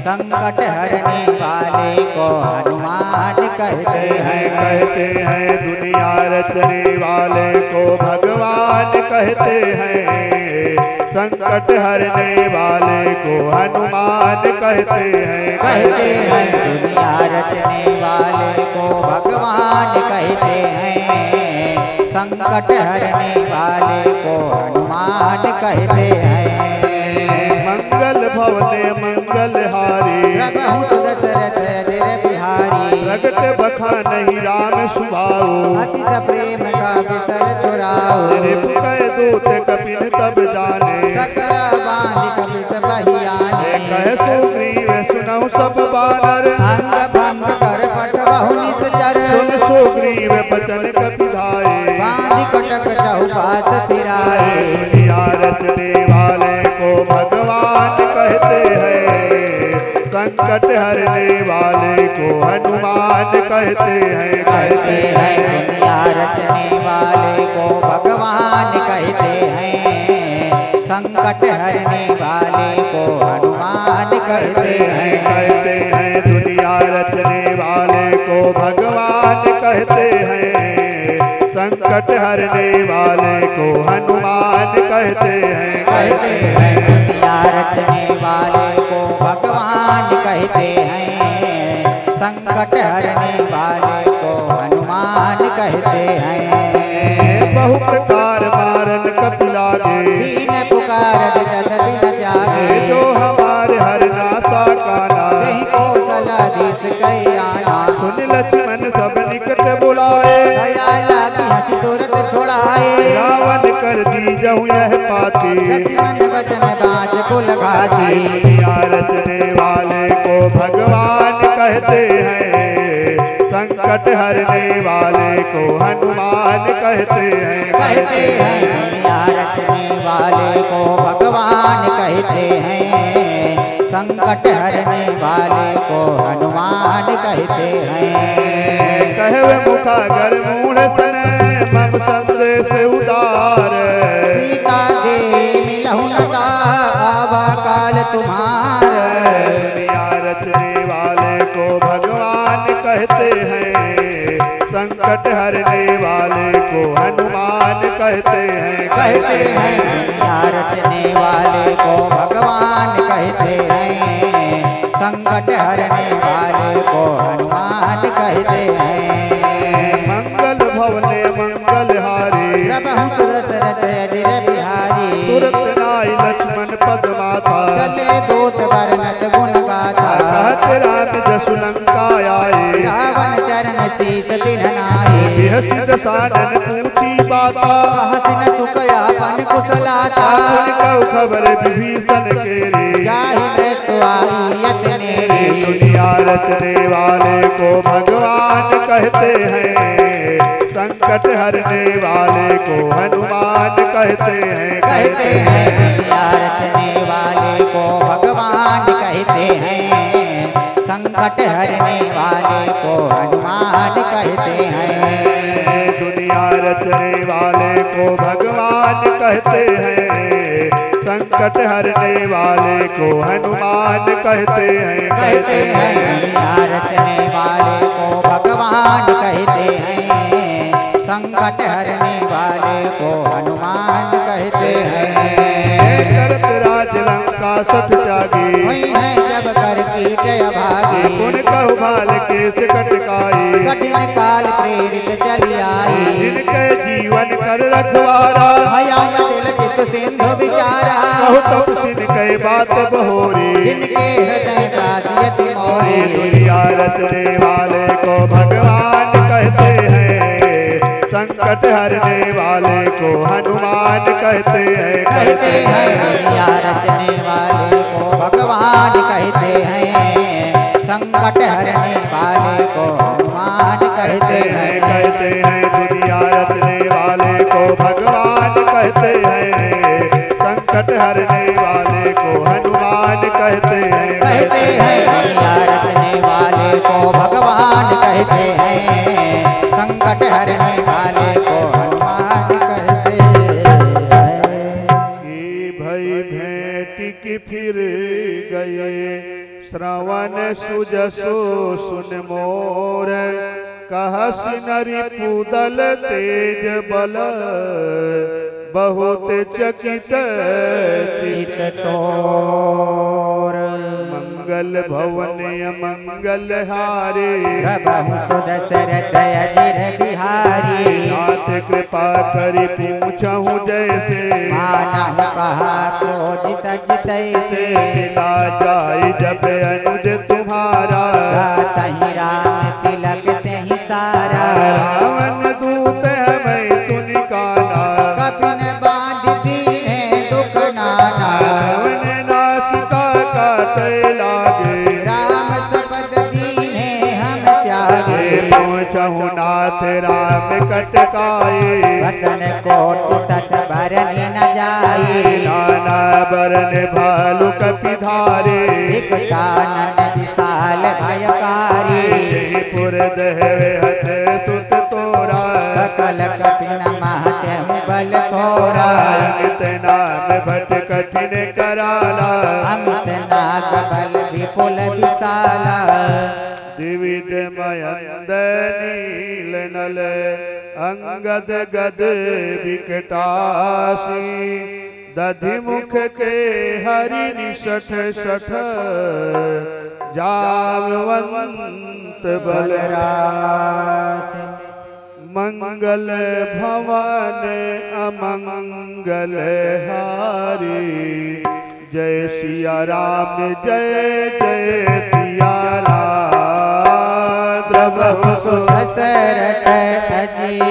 संकट हरने वाले को हनुमान कहते हैं। कहते हैं दुनिया रचने वाले को भगवान कहते हैं। संकट हरने वाले को हनुमान कहते हैं। कहते हैं दुनिया रचने वाले को भगवान कहते हैं। संकट हरने वाले को हनुमान कहते हैं। भवने मंगल हारी। प्रगट बखा नहीं राम अति प्रेम का तेरे पुकय दूत कपिन तब जाने। सकल बाँध कपित बहियाने कह सुग्रीव सब बानर। अंग भंग कर पट बहु नित चर। सुन सुग्रीव बचन कपिधाए बाँध कटक चौपात फिराए। रचने वाले को भगवान कहते हैं। संकट हरने वाले को हनुमान कहते हैं। कहते हैं दुनिया रचने वाले को भगवान कहते हैं। संकट हरने वाले को हनुमान कहते हैं। कहते हैं दुनिया रचने वाले को भगवान कहते हैं। संकट हरने वाले को हनुमान कहते हैं। कहते हैं रचने वाले को भगवान कहते हैं। संकट हरने वाले को हनुमान कहते हैं। बहु प्रकार मारन कपिलागे दीन पुकार जगत हँसी छोड़ाए। रावण कर दी जहु यह पाती। लक्ष्मण वचन बाज घाती दुनिया रचने वाले को भगवान कहते हैं। संकट हरने वाले को हनुमान कहते हैं। कहते हैं रचने वाले को भगवान कहते हैं। संकट हरने वाले को हनुमान कहते हैं। कहवे मुखागर मूढ़ मम संदेश उदार सीता के मिलहु नता आवा काल तुम्हार। रचने वाले को भगवान कहते हैं। संकट हरने वाले को हनुमान कहते हैं। कहते हैं रचने वाले को भगवान कहते हैं। संकट हरने वाले को हनुमान कहते हैं। बिहसित सानन पूछी बाता कहसिन सुकया पन कुशलाता आपन कऊ खबर विभीषण के रे जाहि मृत्यु आई यत मेरी। दुनिया रचने वाले को भगवान कहते हैं। संकट हरने वाले को हनुमान कहते हैं। कहते हैं दुनिया रचने वाले को भगवान कहते हैं। संकट हरने वाले को हनुमान कहते हैं। रचने वाले को भगवान कहते हैं। संकट हरने वाले को हनुमान कहते हैं। कहते हैं रचने वाले को भगवान कहते हैं। संकट हरने वाले को हनुमान कहते हैं। लंका सत जागी है जब कर की जय भागी। कुन कहु भाल केस कटकाई कठिन काल प्रेरित चली आई। जिनके जीवन कर रखवारा। तिल चित सिंधु विचारा। कहु तब सिन कई बात बहोरी। जिनके हृदय मोरी। दुनिया रचने वाले को भगवान संकट हरने वाले को हनुमान कहते हैं। कहते हैं दुनिया रचने वाले को भगवान कहते हैं। संकट हरने वाले को हनुमान कहते हैं कहते हैं दुनिया रचने वाले को भगवान कहते हैं। संकट हरने वाले को हनुमान कहते हैं। कहते हैं दुनिया रचने वाले को भगवान कहते हैं। संकट हरने वाले को हनुमान कहते भाई भेंट की फिर गए। श्रवण सुजसो सुन मोर। कहस नरी पूदल तेज बल बहुत चकित चित तोर। मंगल भवन मंगल हारे। प्रभु सुदशरथ अजिर बिहारी। नाथ कृपा करी पूछहु जैसे। मानव कहा क्रोधित जितैसे। पिता जाय जब काए बदन कोट सठ भरनी न जाए लाना बरन भालू कपि धारे कानन विशाल भयकारी। पुर दहवे हथ सुत तोरा। सकल कपिन महते बल थोरा अमित नाम भट कठिन कराला। अमित नाग बल विपुल विशाला। दिविद मयंद नील नल। अंगद गद विकटासी। दधि मुख के हरि सठ सठ जामवंत बलरास। मंगल भवन अमंगल हारी। जय सिया राम, जय जय सिया राम। प्रभु सुभतर अजी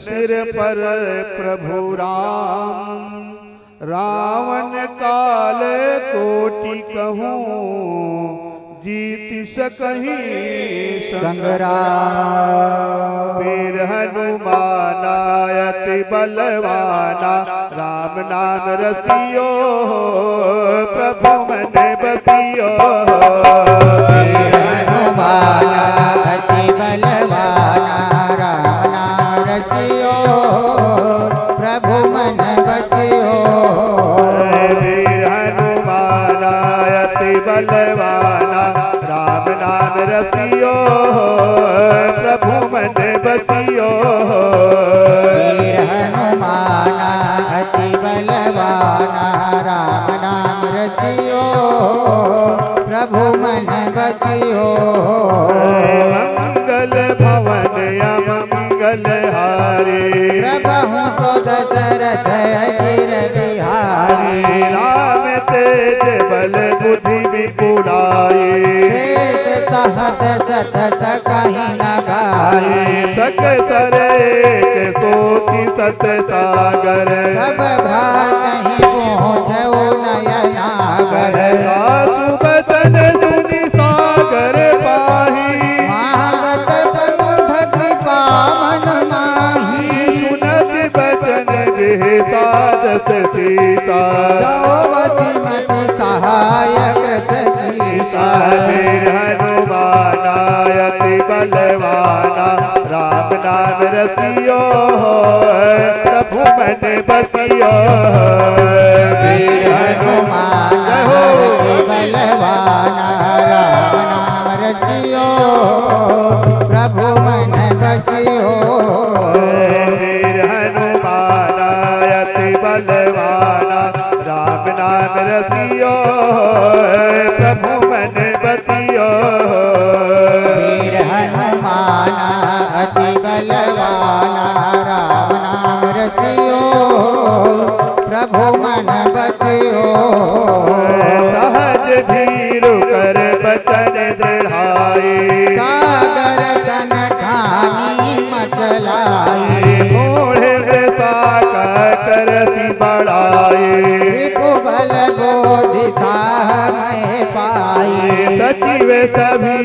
सिर पर प्रभु राम। रावण काल कोटि कहूँ, जीत सकहीं संग्राम फिर हनुमानायत बलवाना, राम नाम रतियो प्रभु मन बतियो सोति सागर। सब भाई पहुँचो नयनागर सासु बदन सुनि सागर पाही। मागत भक्ति पावन माही। सुनत बचन गे सादत सीता। द्रौपदी मति सहाय कृत हनुमानायति बलवाना। नाम है प्रभु मन बतियो वीर हनुमान हो। बलवाना राम पाई सभी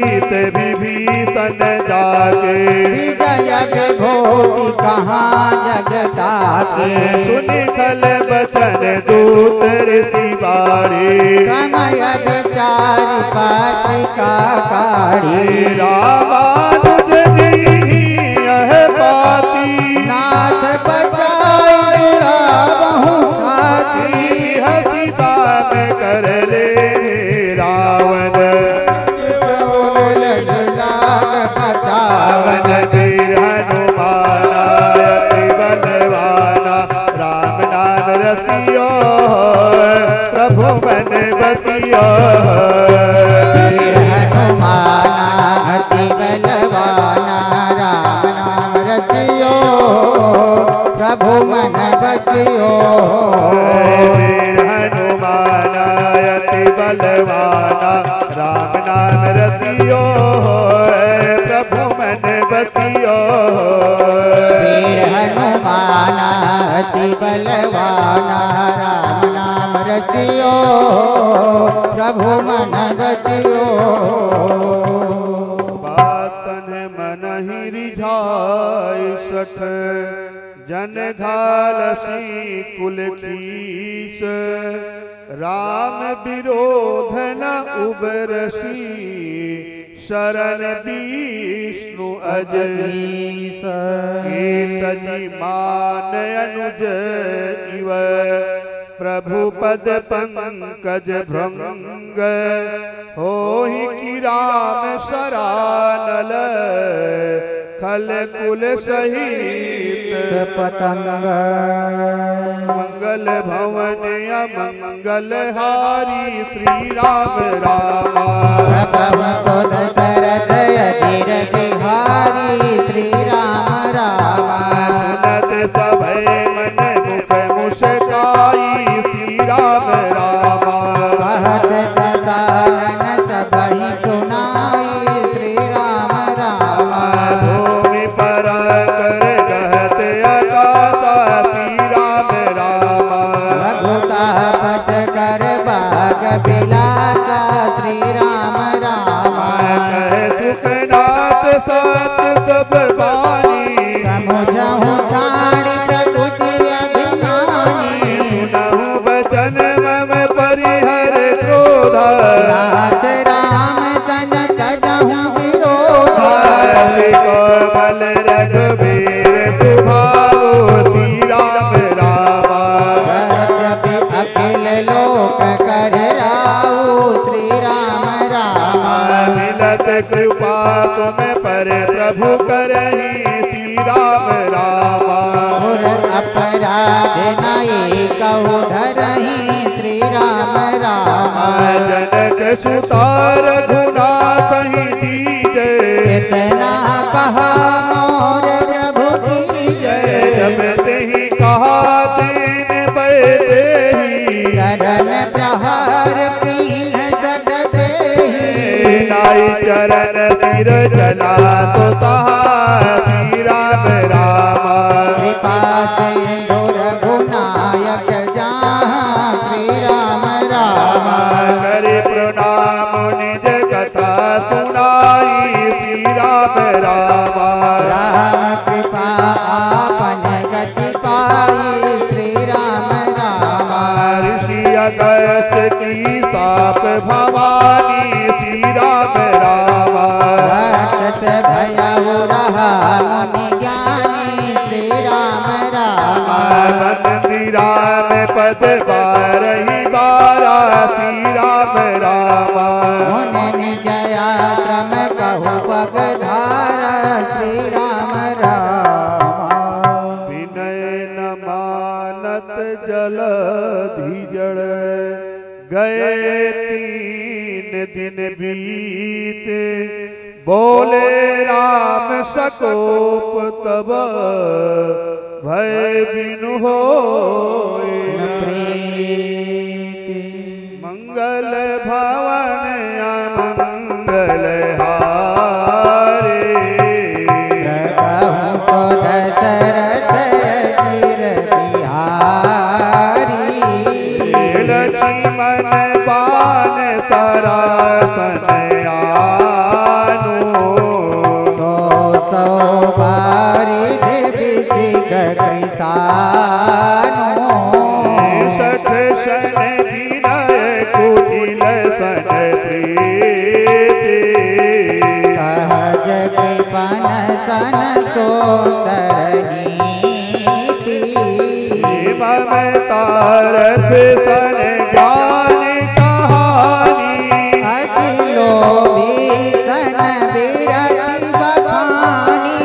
विभीषण जाके। विजय विभोगी कहाँ जगता के सुन खल बचन दूत तिवारी समय विचार पाटिका काढ़ी। रामानुज बलवाना राम नाम रचियो प्रभु मन बचियो बातन मन ही रिझाय सठ, जन घालसी कुल कीस। राम विरोध न उबरसी, शरण विष्णु अजनीस मान अनुज इव प्रभु पद पंकज भृंग हो ही कि राम सरानल खल कुल सहित। पतंग मंगल भवन अमंगल हारी श्री राम। रामा बिहारी श्री राम रामा। बाग तुम पर प्रभु करही राम रामा। अपराध नाई कहु धरही श्री राम राम। जनक सुतार गुना कहीं दीजे। इतना कहा मोर प्रभु की जय जब ही कहा ही। चरण प्रहार ही नाई चरण तीर चला तो तहा राम रामा। कृपा सकोप तब ममतारथ सन ज्ञान कहानी। अति लोभी सन विरति बखानी।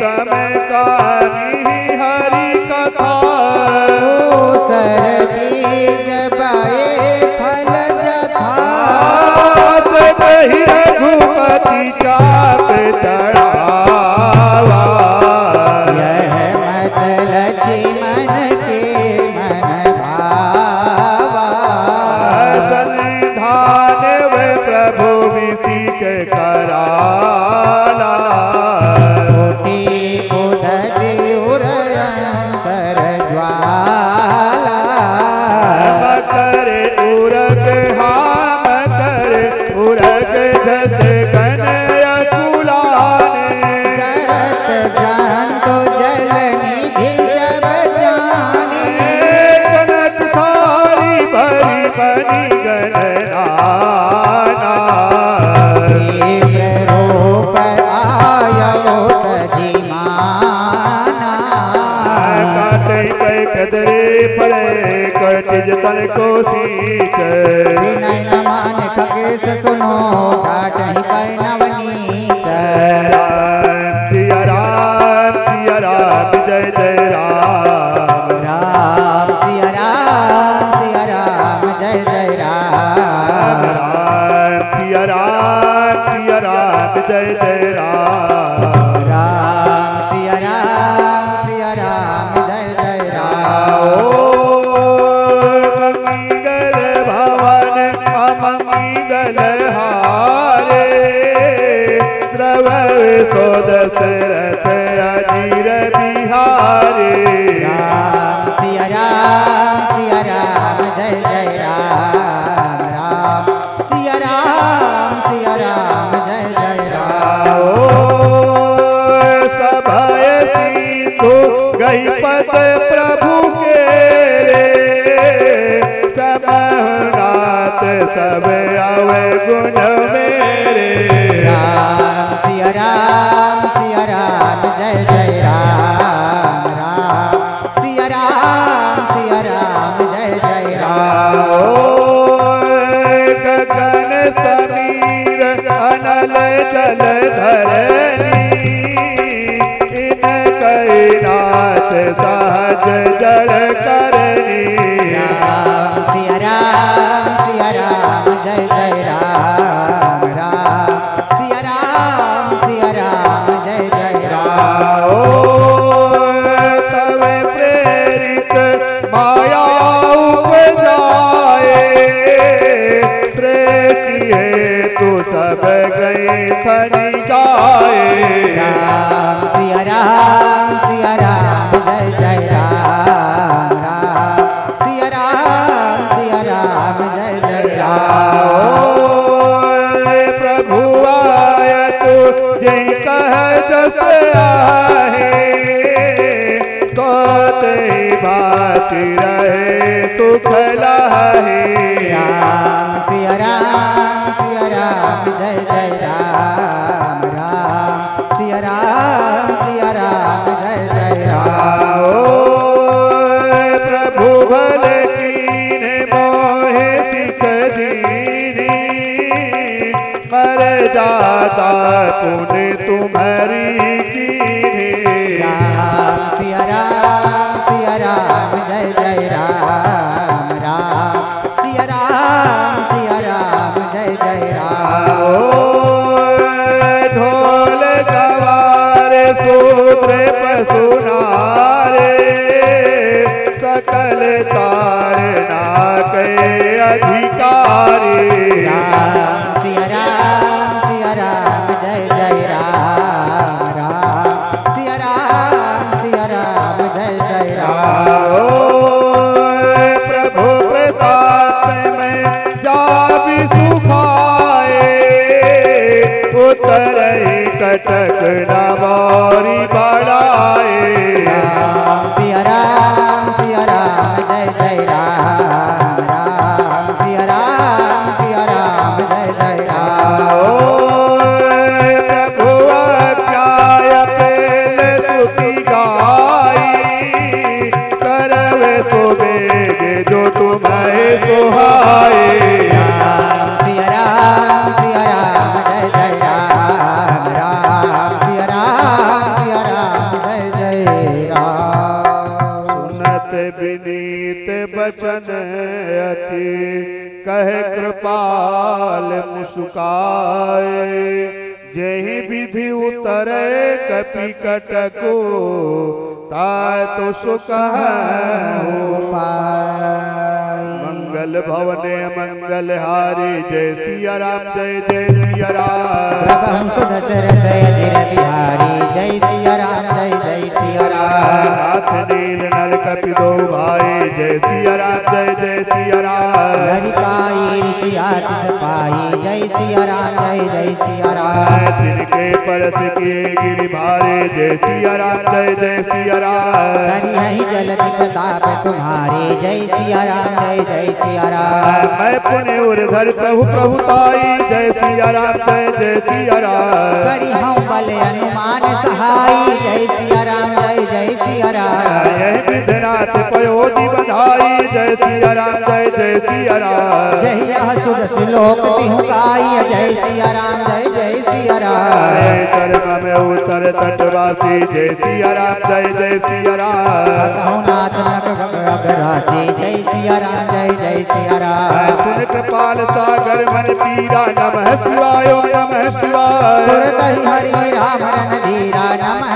तम कारी हरि कथा। दूसर बीज बए फल जथा। आत बहि रघुपति चाप कटिज तन को सींच विनय न मान खगेश सुनो डाट ही पै नवनीत। सिया राम सिया राम जय जय राम। राम सिया राम सिया राम जय जय राम। राम सिया राम सिया राम जय जय राम। पद प्रभु के रे समनाथ सब अवे गुण मेरे। राम सिया राम सिया राम जय जय राम राम सिया राम सिया राम जय जय राम। गगन समीर अनल धरनी इन सहज जड़ करनी जस आहे तो ते भाती रहे तू खला है राम सिया राम सिया राम जय जय राम राम सिया राम सिया राम जय जय राम। प्रभु भल कीने मर जाता पुण्य तुम्हारी की राम सिया राम सिया राम जय जय राम राम सिया राम सिया राम जय जय राम। ढोल सवार सूत्र पसुनारे सकल तारना के अधिकारी सिया कटक नवारी उतरे कपि कटको तो सुख हो मंगल भवने मंगल हारी जय सिया राम जय जय सिया राम। प्रभु जय अजिर बिहारी जय सिया राम जय जय सिया राम। नल कपि दो भाई जय सिया राम जय जय सिया राम हरिकाई ऋषियाच सपाई जय सिया राम जय जय सिया राम तिनके परस किए गिरि भारे जय सिया राम जय जय सिया राम कन्हई जलधि प्रताप तुम्हारे जय सिया राम जय जय सिया राम मैं पुण्य उर्धर प्रभु प्रभुताई जय सिया राम जय जय सिया राम करी हम बल अनुमान सहाई जय सिया राम जय जय सिया राम यह विधनाथ पयोधि बधाई जय सिया राम जय जय सिया राम जय यह सुर श्लोक तिहुकाई जय सिया राम जय जय सिया राम चरण में उतर तटवासी जय सिया राम जय जय सिया राम कहो नाथ नक अग्ररासी जय सिया राम जय जय सिया राम सुन कृपाल सागर मन पीरा नमः शिवाय नमः शिवाय। गुरदहि हरि राम रणधीरा नमः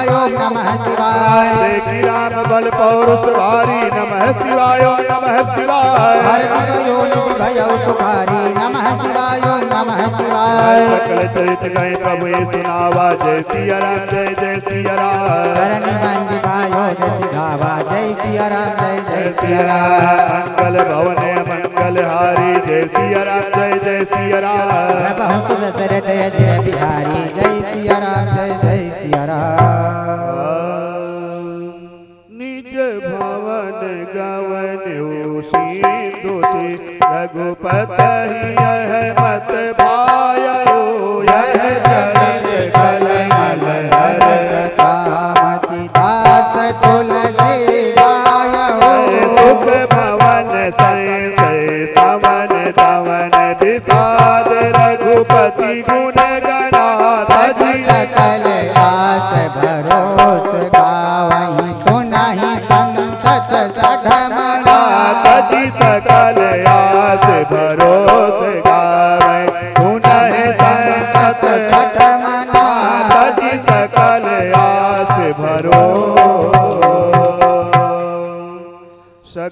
शिवाय नमः शिवाय। देखी राम बल पौरुष भारी नमः शिवाय नमः शिवाय। हर दिव योनि भयौ सुखारी नमः शिवाय नमः शिवाय। सकल चरित गए प्रभु ये सुनावा जय सिया राम जय जय सिया राम। चरण गंज गायो जय गावा जय सिया राम जय जय सिया राम। मंगल भवने मंगल हारी जय सिया राम जय जय सिया राम। सुर सरद जय बिहारी जय सिया राम जय जय सिया राम। रघुपति ही मत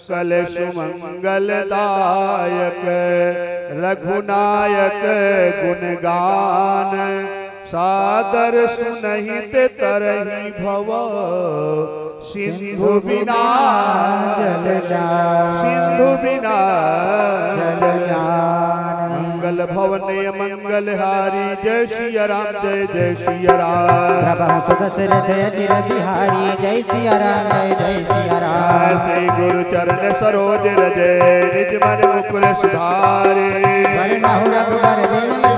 सकल सुमंगलदायक रघुनायक गुणगान। सादर सुनहित तरही भव। सिंधु बिना जल जान। सिंधु बिना जल जान। मंगल भवन मंगल हारी। जय सिया राम जय जय सिया राम। प्रभु सुदशरथ अजिर बिहारी। जय सिया राम जय जय सिया राम। श्री गुरु चरण सरोज रजे। निज मन मुकुर सुधारे। वरनहु रघुबर विमल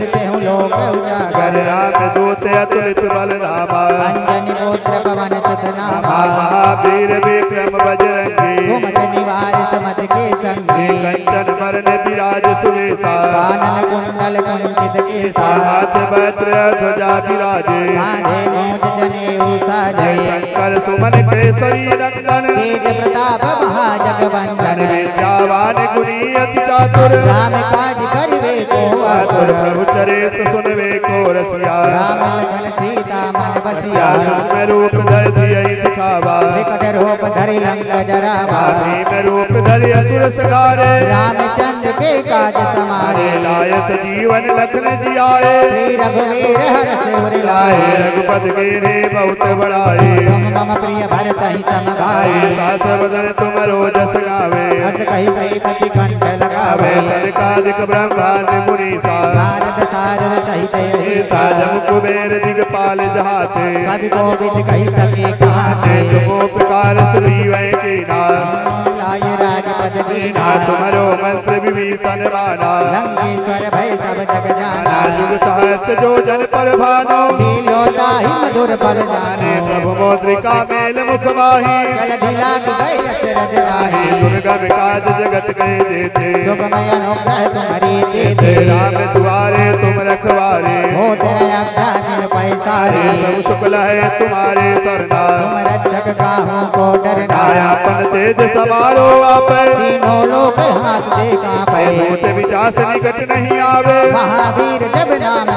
कपीस तेहु लोक उजागर राम दूत अतुलित बल रामा अंजनी गोत्र पवन सुत नामा। महावीर विक्रम बजरंगी। घुमत निवार समत के संगी। कंचन वरण विराज सुवेता कानन कुंडल कुंचित केसा हाथ वस्त्र ध्वजा विराजे। कांधे मोज जनेऊ साजय शंकर सुमन केसरी नंदन। तेज प्रताप महाजगवंदन। विद्यावान गुणी अति चातुर राम काज करिवे को आतुर। आतुर प्रभु चरित सुनवे को रसिया। राम लखन सीता मन बसिया। सूक्ष्म रूप धर दियहि दिखावा। विकट रूप धरि लंक जरावा। भीम रूप धरि असुर सगारे रामचंद्र के काज समारे। लायत जीवन लखन जियाए। श्री रघुवीर हर सिर लाए। रघुपति गिरे बहुत बड़ाई तुम मम प्रिय भरत ही समभाई सास बदन तुम रोजस गावे। हस कही कही पति कंठ लगावे। कनकादिक ब्रह्मांड मुनीसा नारद सारद सहित सीता कुबेर दिगपाल जहाते। कवि गोविंद कही सके कहाते। तुम उपकार तुमोपकार सुरीवै के नाम। लाय राजपद दीना तुम्हारो मंत्र विभीषण माना लंकेश्वर भय सब जग जाना। जुग सहस्त्र जो जन पर भानो। लीलोता ही मधुर फल जाने। प्रभु मोद्रिका मेल मुख माही। जल धिला गए अचरज राही दुर्गम काज जगत के देते। जोगमय अनुग्रह तुम्हारी हे दे राम द्वारे तुम रखवारे हो तेरा तेरे अज्ञान पैसारे सब शुक्ल है तुम्हारे सरना तुम रक्षक काहू को डरना। आयापन तेज समारो आप। तीनों लोग हाथ दे कांपे भूत विचास निकट नहीं आवे। महावीर जब नाम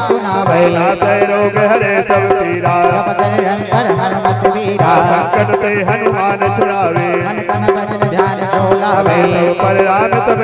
पहला तय रोग हरे सब पीरा जपत निरंतर हनुमत वीरा संकट ते हनुमान छुड़ावे। मन कन वचन सब पर राम तब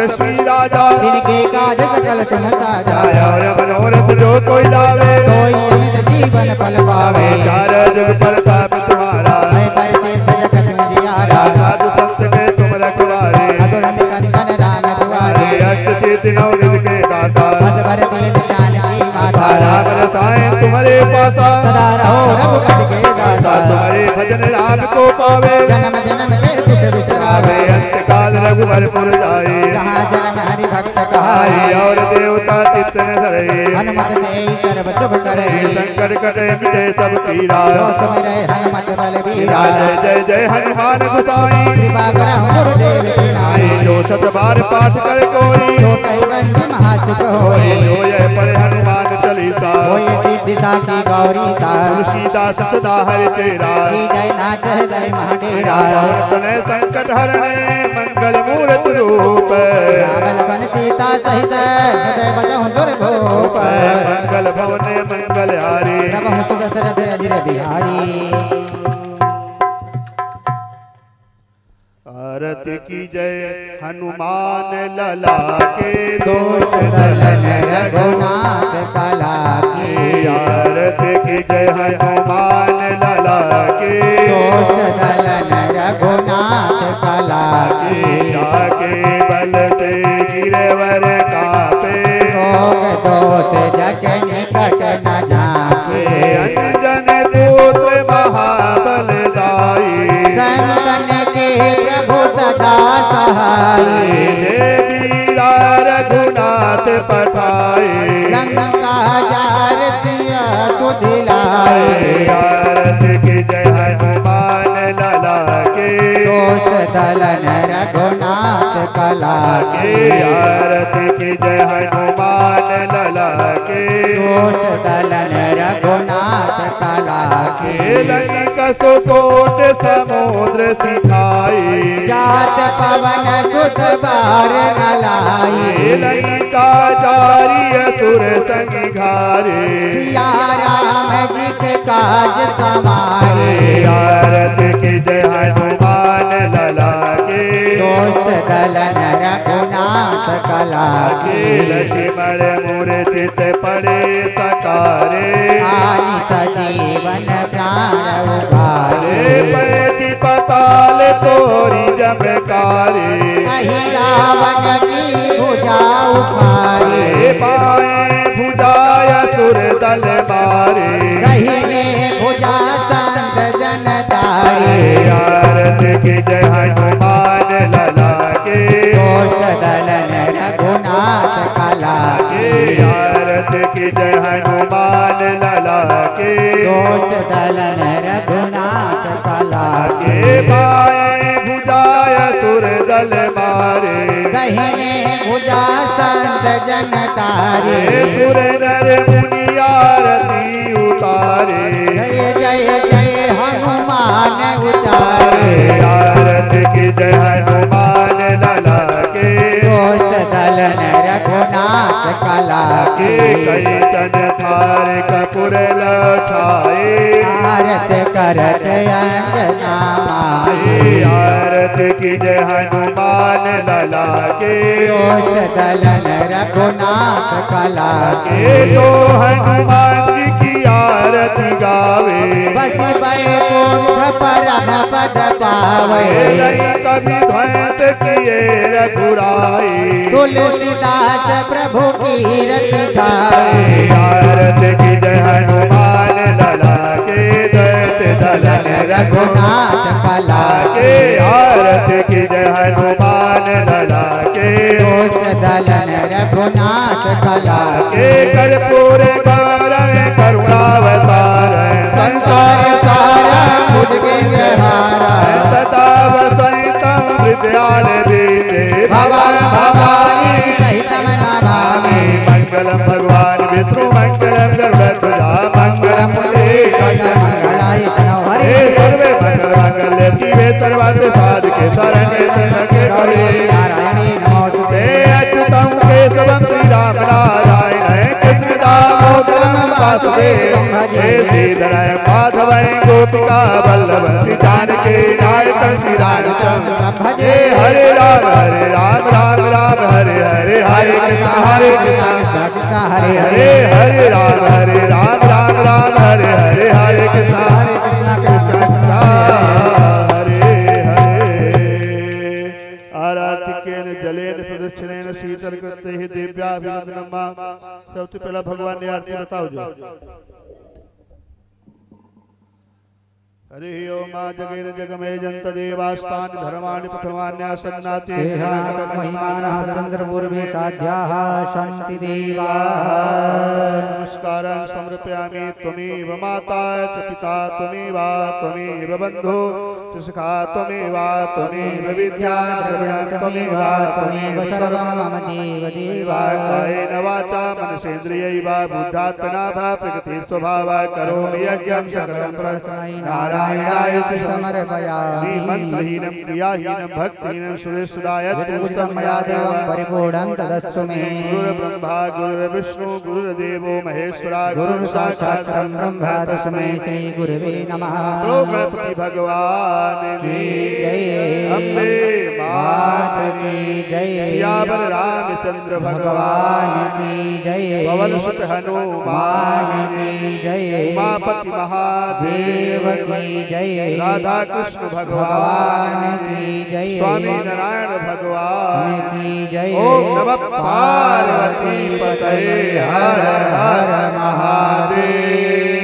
राजा। जिनके काज सकल तुम साजा। और मनोरथ जो कोई लावे। सोई अमित जीवन फल पावे। चार जुग पर ताप तुम्हारा। मैं परिचित जगत में जियारा साधु संत के तुम रखवारे। अधुर निकंदन राम दुआरे। अष्ट चित नौ निज के दाता। भस भर बिरद जानकी माता। राम रसायन तुम्हारे पासा सदा रहो रघुपति के दाता तुम्हारे भजन राम को पावे। जन्म जन्म के दुख बिसरावे अंत काल रघुवरपुर जाए। जहाँ जन्म हरि भक्त हरि कहाए और देवता चित्तन धरे। हनुमत से सर्व शुभ करे। संकट कटे मिटे सब पीरा जो हनुमत बल वीरा। जय जय जय हनुमान गुसाई कृपा करहु गुरुदेव जो सत बार पाठ कर कोई। छोटे गंज महासुख होए जो जय पर हनुमान चलीसा होए सिद्धि साखी गौरी सा तुलसीदास सदा हरि तेरा। की जय नाच जय महाडेरा तने संकट हरणे मंगल मूर्त रूप। राम लखन सीता सहित सदैव बजहु दुर्गोप। मंगल भवने मंगल हारी प्रभु सुख सरद अजिर बिहारी आरती की जय हनुमान लला के दोष दलन रघुनाथ कला की आरती की जय हनुमान लला के दलन रघुनाथ कला की जाके बल से गिरवर कापे। रोग दोष जग निकट न जाके। अंजन पुत्र महाबल दाई संतन पठाए वीरा रघुनाथ पठाए लंका जार दिया दिलाए भारत की जय हनुमान लला के दोस्त दलन रघुनाथ कला के आरती की जय हनुमान लला के कोट दलन रघुनाथ कला की लंका सुकोट समुद्र सिखाई। जात पवन सुत बार नलाई। लंका जारी असुर संग घारे। सिया राम के काज समारे। आरत की जय हनुमान दोस्त दलन रघुनाथ कला। लक्ष्मण मूर्तित पड़े सकारे। आनि सजीवन प्राण उबारे अरे पताल तोरी जमकारे कहीं रावण की भुजा उखारे पाए भुजाय सुर दल मारे कहीं जय हनुमान लला के दोस्त दलन रघुनाथ कला के पाए भुजाय सुर दल मारे। कहीं भुजा संग जन तारे। सुर नर मुनि आरती उतारे। जय जय जय हनुमान उतारे। आरत की जय हनुमान लला दलन रघुनाथ कला के। कई तन थार कपुर आरत करत अंजना आरत की जय हनुमान लला के। दलन रघुनाथ कला के। तो हनुमान आरती गावे। पावे कभी ध्वंस किए रघुराई तुलसीदास प्रभु की रत गावे। आरत की जय हनुमान लला के दैत दलन रघुनाथ कला के आरत की जय हनुमान लला के दलन रघुनाथ कला के कर्पूर गौरव करुणावतार संसार सारा भुजगेंद्र हारा सदा वसंतम विद्याल दीने भवन भवानी सहित नमामि मंगलम भगवान विष्णु मंगलम गरुड़ध्वजा मंगलम मंगलाय तनो हे हरे सर्वे मंगल मंगल शिवे सर्वार्थ साधके शरण्ये त्र्यंबके गौरी नारायणी हे अच्युतम केशवम दामोदरम वासुदेवम हे श्रीधर माधव गोपिका वल्लभ श्री जानकी नायक रामचंद्र हे हरे राम हरे राम राम राम हरे हरे हरे कृष्ण हरे कृष्ण हरे हरे हरे हरे राम हरे राम राम राम हरे हरे हरे कृष्ण हरे करते ही दिव्याभिवंदनमा सबसे पहला भगवान ने आरती बताओ जो। हरि ओम जगेर जगमे जंत देवास्तान धर्माणि प्रथमान्यासन्नाते। महिमानः चन्द्रपूर्वे साध्याः सन्ति देवाः नमस्कारं समर्पयामि त्वमेव माता च पिता त्वमेव त्वमेव बन्धो च सखा त्वमेव त्वमेव विद्या त्वमेव त्वमेव सर्वं मम देव देवा कायेन वाचा मनसेन्द्रियैव बुद्धात्मना वा प्रकृति स्वभावा करोमि यज्ञं सकलं च नारायणाय समर्पयामि। मंत्रहीनं क्रियाहीनं भक्तिहीनं सुरेशुदाय पूजितं मया देवं परिपूर्णं तदस्तु मे। गुरुर्ब्रह्मा गुरुर्विष्णु गुरुर्देवो महेश्वरा ब्रह्म तस्मै श्रीगुरवे नमः। गणपति भगवान। की जय। अम्बे। मात की जय। सियावर रामचंद्र भगवान की जय। पवन सुत हनुमान की जय। उमापति महादेव की जय। राधा कृष्ण भगवान भगवान की जय। स्वामी नारायण भगवान की जय। ओम नमः पार्वती पतये। हर हर महादेव।